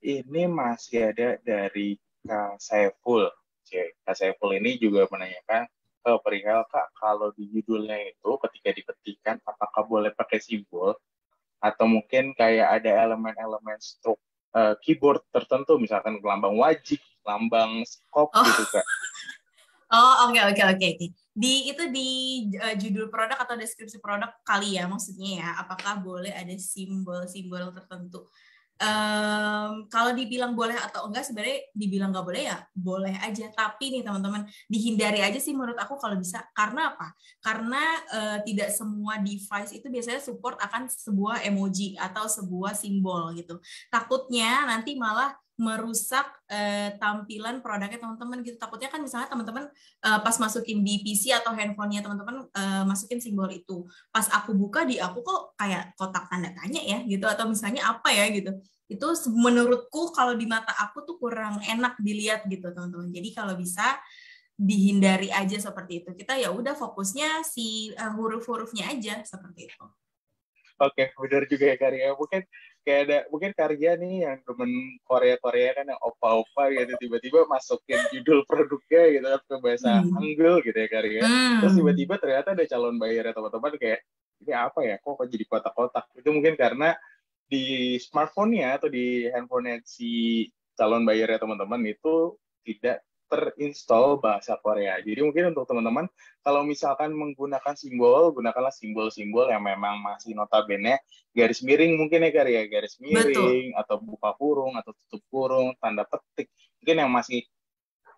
ini masih ada dari Kak Saiful. Oke, Kak Saiful ini juga menanyakan uh, perihal Kak, kalau di judulnya itu ketika diketikkan apakah boleh pakai simbol atau mungkin kayak ada elemen-elemen struk uh, keyboard tertentu misalkan lambang wajib, lambang skop oh. gitu Kak. Oh, oke okay, oke okay, oke okay. Di itu di uh, judul produk atau deskripsi produk kali ya maksudnya ya, apakah boleh ada simbol-simbol tertentu? um, kalau dibilang boleh atau enggak sebenarnya dibilang nggak boleh ya boleh aja. Tapi nih teman-teman dihindari aja sih menurut aku kalau bisa. Karena apa? Karena uh, tidak semua device itu biasanya support akan sebuah emoji atau sebuah simbol gitu. Takutnya nanti malah merusak uh, tampilan produknya teman-teman gitu. Takutnya kan misalnya teman-teman uh, pas masukin di PC atau handphonenya teman-teman uh, masukin simbol itu. Pas aku buka di aku kok kayak kotak tanda tanya ya gitu atau misalnya apa ya gitu. Itu menurutku kalau di mata aku tuh kurang enak dilihat gitu teman-teman. Jadi kalau bisa dihindari aja seperti itu. Kita ya udah fokusnya si uh, huruf-hurufnya aja seperti itu. Oke, benar juga ya Karya. Mungkin kayak ada mungkin Karya nih yang temen Korea Korea kan yang opa-opa gitu tiba-tiba masukin judul produknya gitu kan ke bahasa hmm. Hangul gitu ya Karya. Hmm. Terus tiba-tiba ternyata ada calon bayar ya teman-teman kayak ini apa ya kok kok jadi kotak-kotak. Itu mungkin karena di smartphone-nya atau di handphone si calon bayar ya teman-teman itu tidak terinstall bahasa Korea. Jadi mungkin untuk teman-teman kalau misalkan menggunakan simbol, gunakanlah simbol-simbol yang memang masih notabene garis miring mungkin ya Kari ya, garis miring Betul. atau buka kurung atau tutup kurung, tanda petik. Mungkin yang masih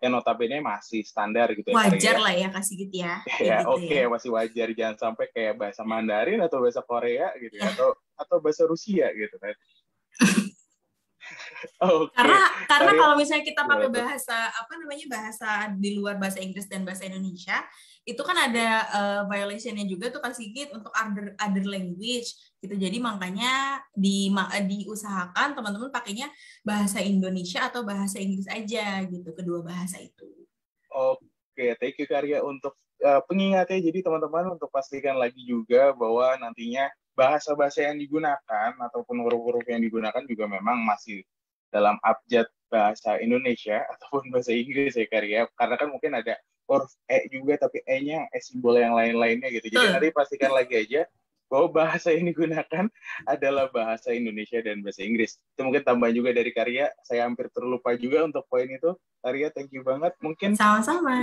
yang notabene masih standar gitu ya. Wajar ya. lah ya kasih gitu ya. ya gitu oke okay, ya. masih wajar jangan sampai kayak bahasa Mandarin atau bahasa Korea gitu ya. atau atau bahasa Rusia gitu kan. okay. Karena karena kalau misalnya kita pakai bahasa apa namanya bahasa di luar bahasa Inggris dan bahasa Indonesia, itu kan ada uh, violationnya juga tuh kasih git untuk other other language gitu. Jadi makanya di diusahakan teman-teman pakainya bahasa Indonesia atau bahasa Inggris aja gitu kedua bahasa itu. Oke, okay, thank you Karya untuk uh, pengingatnya. Jadi teman-teman untuk pastikan lagi juga bahwa nantinya bahasa-bahasa yang digunakan ataupun huruf-huruf yang digunakan juga memang masih dalam abjad bahasa Indonesia ataupun bahasa Inggris ya karya karena kan mungkin ada huruf E juga tapi E-nya E simbol yang lain-lainnya gitu. Jadi nanti pastikan lagi aja bahwa bahasa yang digunakan adalah bahasa Indonesia dan bahasa Inggris. Itu mungkin tambahan juga dari karya saya hampir terlupa juga untuk poin itu. Karya thank you banget. Mungkin sama-sama.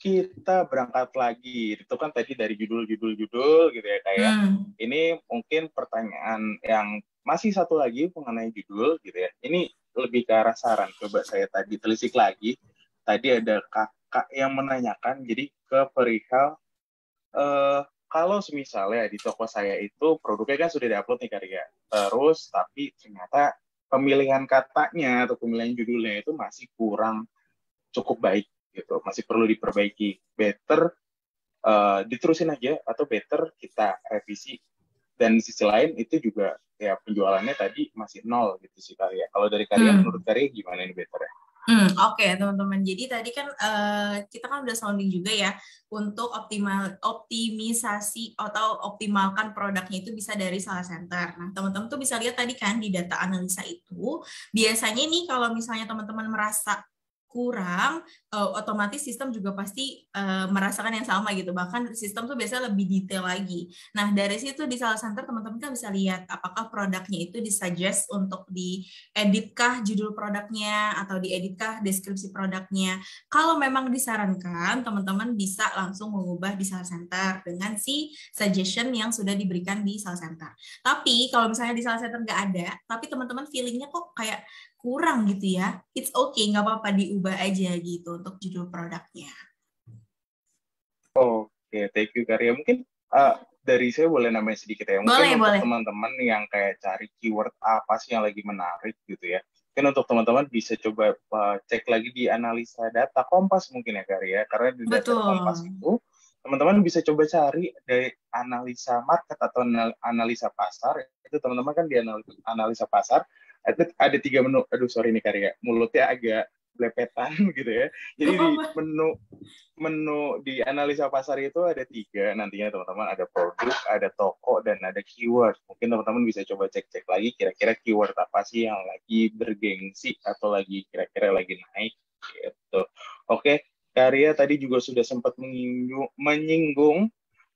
kita berangkat lagi. Itu kan tadi dari judul-judul-judul gitu ya kayak hmm. ini mungkin pertanyaan yang masih satu lagi mengenai judul gitu ya. Ini lebih ke arah saran. Coba saya tadi telisik lagi. Tadi ada kakak yang menanyakan jadi ke perihal uh, kalau misalnya di toko saya itu produknya kan sudah diupload nih karya terus tapi ternyata pemilihan katanya atau pemilihan judulnya itu masih kurang cukup baik gitu. Masih perlu diperbaiki. Better uh, diterusin aja atau better kita revisi. Dan di sisi lain itu juga ya penjualannya tadi masih nol gitu sih kali ya kalau dari karya hmm. menurut karya gimana ini better ya Hmm, Oke okay, teman-teman. Jadi tadi kan uh, kita kan udah sounding juga ya untuk optimal optimisasi atau optimalkan produknya itu bisa dari salah center. Nah teman-teman tuh bisa lihat tadi kan di data analisa itu biasanya nih kalau misalnya teman-teman merasa kurang, uh, otomatis sistem juga pasti uh, merasakan yang sama gitu. Bahkan sistem tuh biasanya lebih detail lagi. Nah, dari situ di salah center teman-teman kan bisa lihat apakah produknya itu disuggest untuk dieditkah judul produknya atau dieditkah deskripsi produknya. Kalau memang disarankan, teman-teman bisa langsung mengubah di salah center dengan si suggestion yang sudah diberikan di salah center. Tapi kalau misalnya di salah center nggak ada, tapi teman-teman feelingnya kok kayak kurang gitu ya, it's okay, nggak apa-apa diubah aja gitu untuk judul produknya. Oke, okay, thank you Karya. Mungkin uh, dari saya boleh namanya sedikit ya. Mungkin boleh, untuk teman-teman yang kayak cari keyword apa sih yang lagi menarik gitu ya. Mungkin untuk teman-teman bisa coba uh, cek lagi di analisa data Kompas mungkin ya Karya. Karena di data Betul. Kompas itu teman-teman bisa coba cari dari analisa market atau analisa pasar. Itu teman-teman kan di analisa pasar ada, ada tiga menu. Aduh sorry nih karya mulutnya agak lepetan gitu ya. Jadi di menu menu di analisa pasar itu ada tiga. Nantinya teman-teman ada produk ada toko dan ada keyword. Mungkin teman-teman bisa coba cek-cek lagi kira-kira keyword apa sih yang lagi bergengsi atau lagi kira-kira lagi naik gitu. Oke Karya tadi juga sudah sempat menyinggung, menyinggung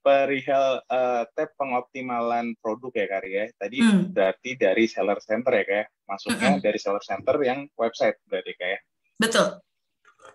perihal uh, tab pengoptimalan produk ya Kari ya. Tadi hmm. berarti dari seller center ya kayak ya? masuknya hmm. dari seller center yang website berarti kayak. Ya? Betul.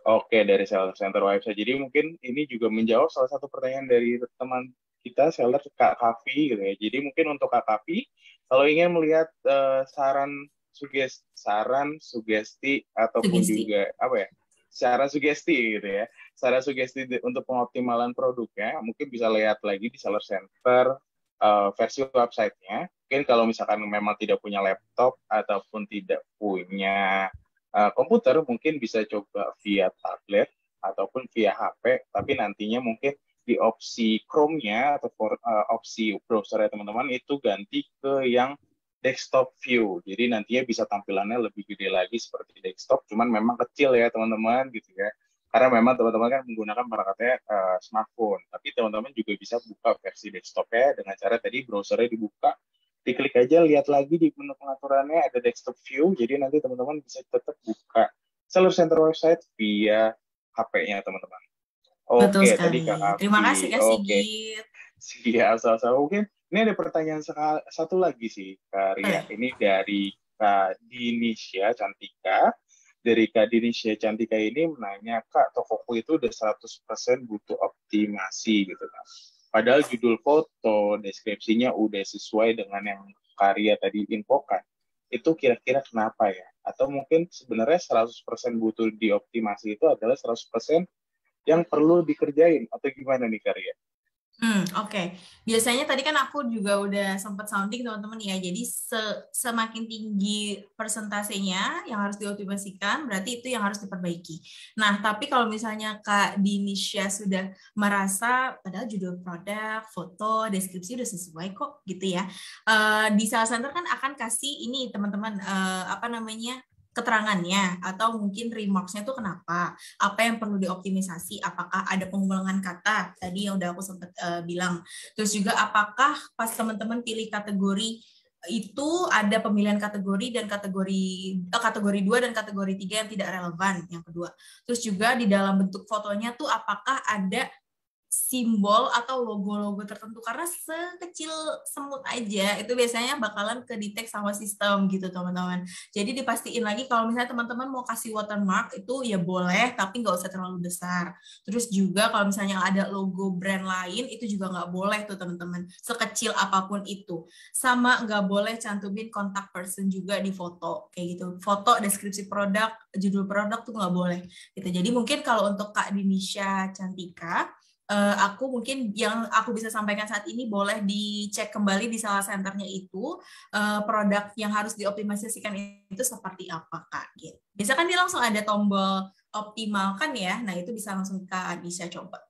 Oke, dari seller center website. Jadi mungkin ini juga menjawab salah satu pertanyaan dari teman kita seller Kak Kavi gitu ya. Jadi mungkin untuk Kak Kavi kalau ingin melihat uh, saran sugesti saran sugesti ataupun sugesti. juga apa ya? secara sugesti gitu ya. Secara sugesti untuk pengoptimalan produknya, mungkin bisa lihat lagi di seller center uh, versi websitenya. Mungkin kalau misalkan memang tidak punya laptop ataupun tidak punya uh, komputer, mungkin bisa coba via tablet ataupun via HP, tapi nantinya mungkin di opsi Chrome-nya atau for, uh, opsi browser ya teman-teman itu ganti ke yang desktop view. Jadi nantinya bisa tampilannya lebih gede lagi seperti desktop, cuman memang kecil ya teman-teman gitu ya. Karena memang teman-teman kan menggunakan perangkatnya uh, smartphone, tapi teman-teman juga bisa buka versi desktop ya dengan cara tadi browsernya dibuka, diklik aja lihat lagi di menu pengaturannya ada desktop view, jadi nanti teman-teman bisa tetap buka seller center website via HP-nya teman-teman. Oke, sekali. tadi Kak Terima kasih Kak Sigit. Siap, sama-sama. Mungkin ini ada pertanyaan satu lagi sih, Kak Ria. Eh. Ini dari Kak Dinisha Cantika. Dari Kak Dinisha Cantika ini menanya, Kak, tokoku itu udah 100% butuh optimasi gitu kan. Padahal judul foto, deskripsinya udah sesuai dengan yang karya tadi infokan. Itu kira-kira kenapa ya? Atau mungkin sebenarnya 100% butuh dioptimasi itu adalah 100% yang perlu dikerjain atau gimana nih karya? Hmm, oke. Okay. Biasanya tadi kan aku juga udah sempat sounding teman-teman ya. Jadi se semakin tinggi persentasenya yang harus dioptimasikan, berarti itu yang harus diperbaiki. Nah, tapi kalau misalnya Kak Dinisha sudah merasa padahal judul produk, foto, deskripsi udah sesuai kok gitu ya. Uh, di salah center kan akan kasih ini teman-teman uh, apa namanya keterangannya atau mungkin remarksnya tuh kenapa? Apa yang perlu dioptimisasi? Apakah ada pengulangan kata? Tadi yang udah aku sempat uh, bilang. Terus juga apakah pas teman-teman pilih kategori itu ada pemilihan kategori dan kategori uh, kategori dua dan kategori tiga yang tidak relevan? Yang kedua. Terus juga di dalam bentuk fotonya tuh apakah ada simbol atau logo-logo tertentu. Karena sekecil semut aja itu biasanya bakalan ke detect sama sistem gitu teman-teman. Jadi dipastiin lagi kalau misalnya teman-teman mau kasih watermark itu ya boleh tapi nggak usah terlalu besar. Terus juga kalau misalnya ada logo brand lain itu juga nggak boleh tuh teman-teman. Sekecil apa pun itu. Sama nggak boleh cantumin kontak person juga di foto kayak gitu. Foto deskripsi produk judul produk tuh nggak boleh gitu. Jadi mungkin kalau untuk kak Dinisha Cantika uh, aku mungkin yang aku bisa sampaikan saat ini boleh dicek kembali di salah centernya itu uh, produk yang harus dioptimalisasikan itu seperti apa kak gitu. Bisa kan dia langsung ada tombol optimalkan ya, nah itu bisa langsung kak bisa coba.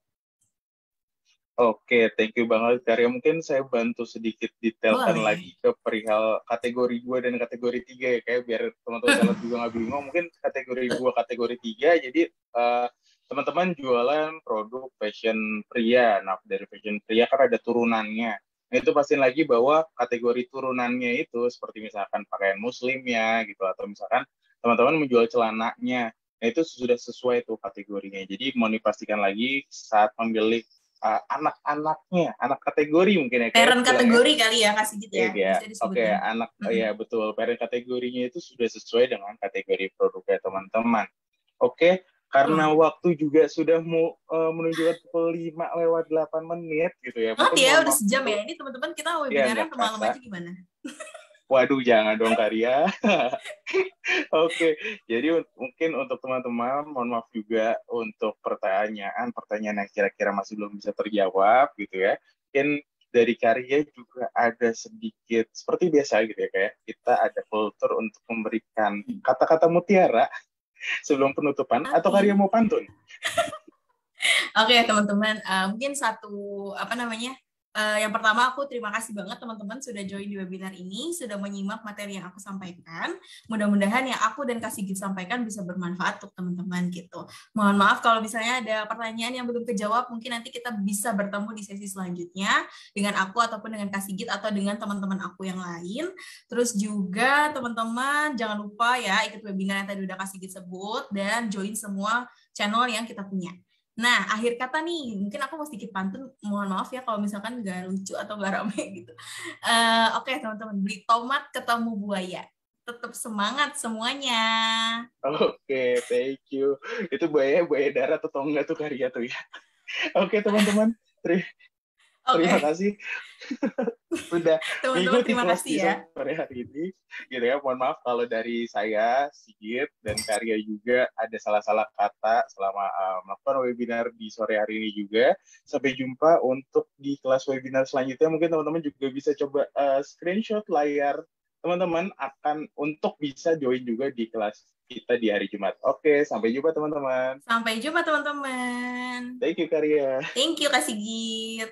Oke, thank you banget Karya. Mungkin saya bantu sedikit detailkan Boleh. lagi ke perihal kategori 2 dan kategori 3 ya, kayak biar teman-teman juga nggak bingung. Mungkin kategori 2, kategori 3, jadi uh, teman-teman jualan produk fashion pria. Nah, dari fashion pria kan ada turunannya. Nah, itu pastiin lagi bahwa kategori turunannya itu seperti misalkan pakaian muslim ya gitu atau misalkan teman-teman menjual celananya. Nah, itu sudah sesuai tuh kategorinya. Jadi mau dipastikan lagi saat memilih uh, anak-anaknya, anak kategori mungkin ya. Parent kategori ya. kali ya kasih gitu ya. Iya, Oke, okay, anak mm -hmm. ya betul. Parent kategorinya itu sudah sesuai dengan kategori produknya teman-teman. Oke, okay karena hmm. waktu juga sudah mau uh, menunjukkan pukul 5 lewat 8 menit gitu ya. Oh ya udah sejam ya. Ini teman-teman kita webinarnya ya, malam aja gimana? Waduh, jangan dong Karya. Oke, okay. jadi mungkin untuk teman-teman, mohon maaf juga untuk pertanyaan, pertanyaan yang kira-kira masih belum bisa terjawab gitu ya. Mungkin dari Karya juga ada sedikit, seperti biasa gitu ya, kayak kita ada kultur untuk memberikan kata-kata mutiara sebelum penutupan okay. atau karya mau pantun? Oke okay, teman-teman, uh, mungkin satu apa namanya Uh, yang pertama aku terima kasih banget teman-teman sudah join di webinar ini, sudah menyimak materi yang aku sampaikan. Mudah-mudahan yang aku dan Kak Sigit sampaikan bisa bermanfaat untuk teman-teman gitu. Mohon maaf kalau misalnya ada pertanyaan yang belum kejawab, mungkin nanti kita bisa bertemu di sesi selanjutnya dengan aku ataupun dengan Kak Sigit atau dengan teman-teman aku yang lain. Terus juga teman-teman jangan lupa ya ikut webinar yang tadi udah Kak Sigit sebut dan join semua channel yang kita punya. Nah, akhir kata nih, mungkin aku mau sedikit pantun, mohon maaf ya kalau misalkan nggak lucu atau nggak rame gitu. Uh, Oke, okay, teman-teman, beli tomat ketemu buaya. Tetap semangat semuanya. Oke, okay, thank you. Itu buaya, buaya darat atau enggak tuh karya tuh ya. Oke, okay, teman-teman. Oke, Terima kasih. Udah teman-teman terima kasih ya. sore hari ini. Gitu ya, mohon maaf kalau dari saya, Sigit, dan Karya juga ada salah-salah kata selama uh, melakukan webinar di sore hari ini juga. Sampai jumpa untuk di kelas webinar selanjutnya. Mungkin teman-teman juga bisa coba uh, screenshot layar teman-teman akan untuk bisa join juga di kelas kita di hari Jumat. Oke, sampai jumpa teman-teman. Sampai jumpa teman-teman. Thank you Karya. Thank you Kak Sigit.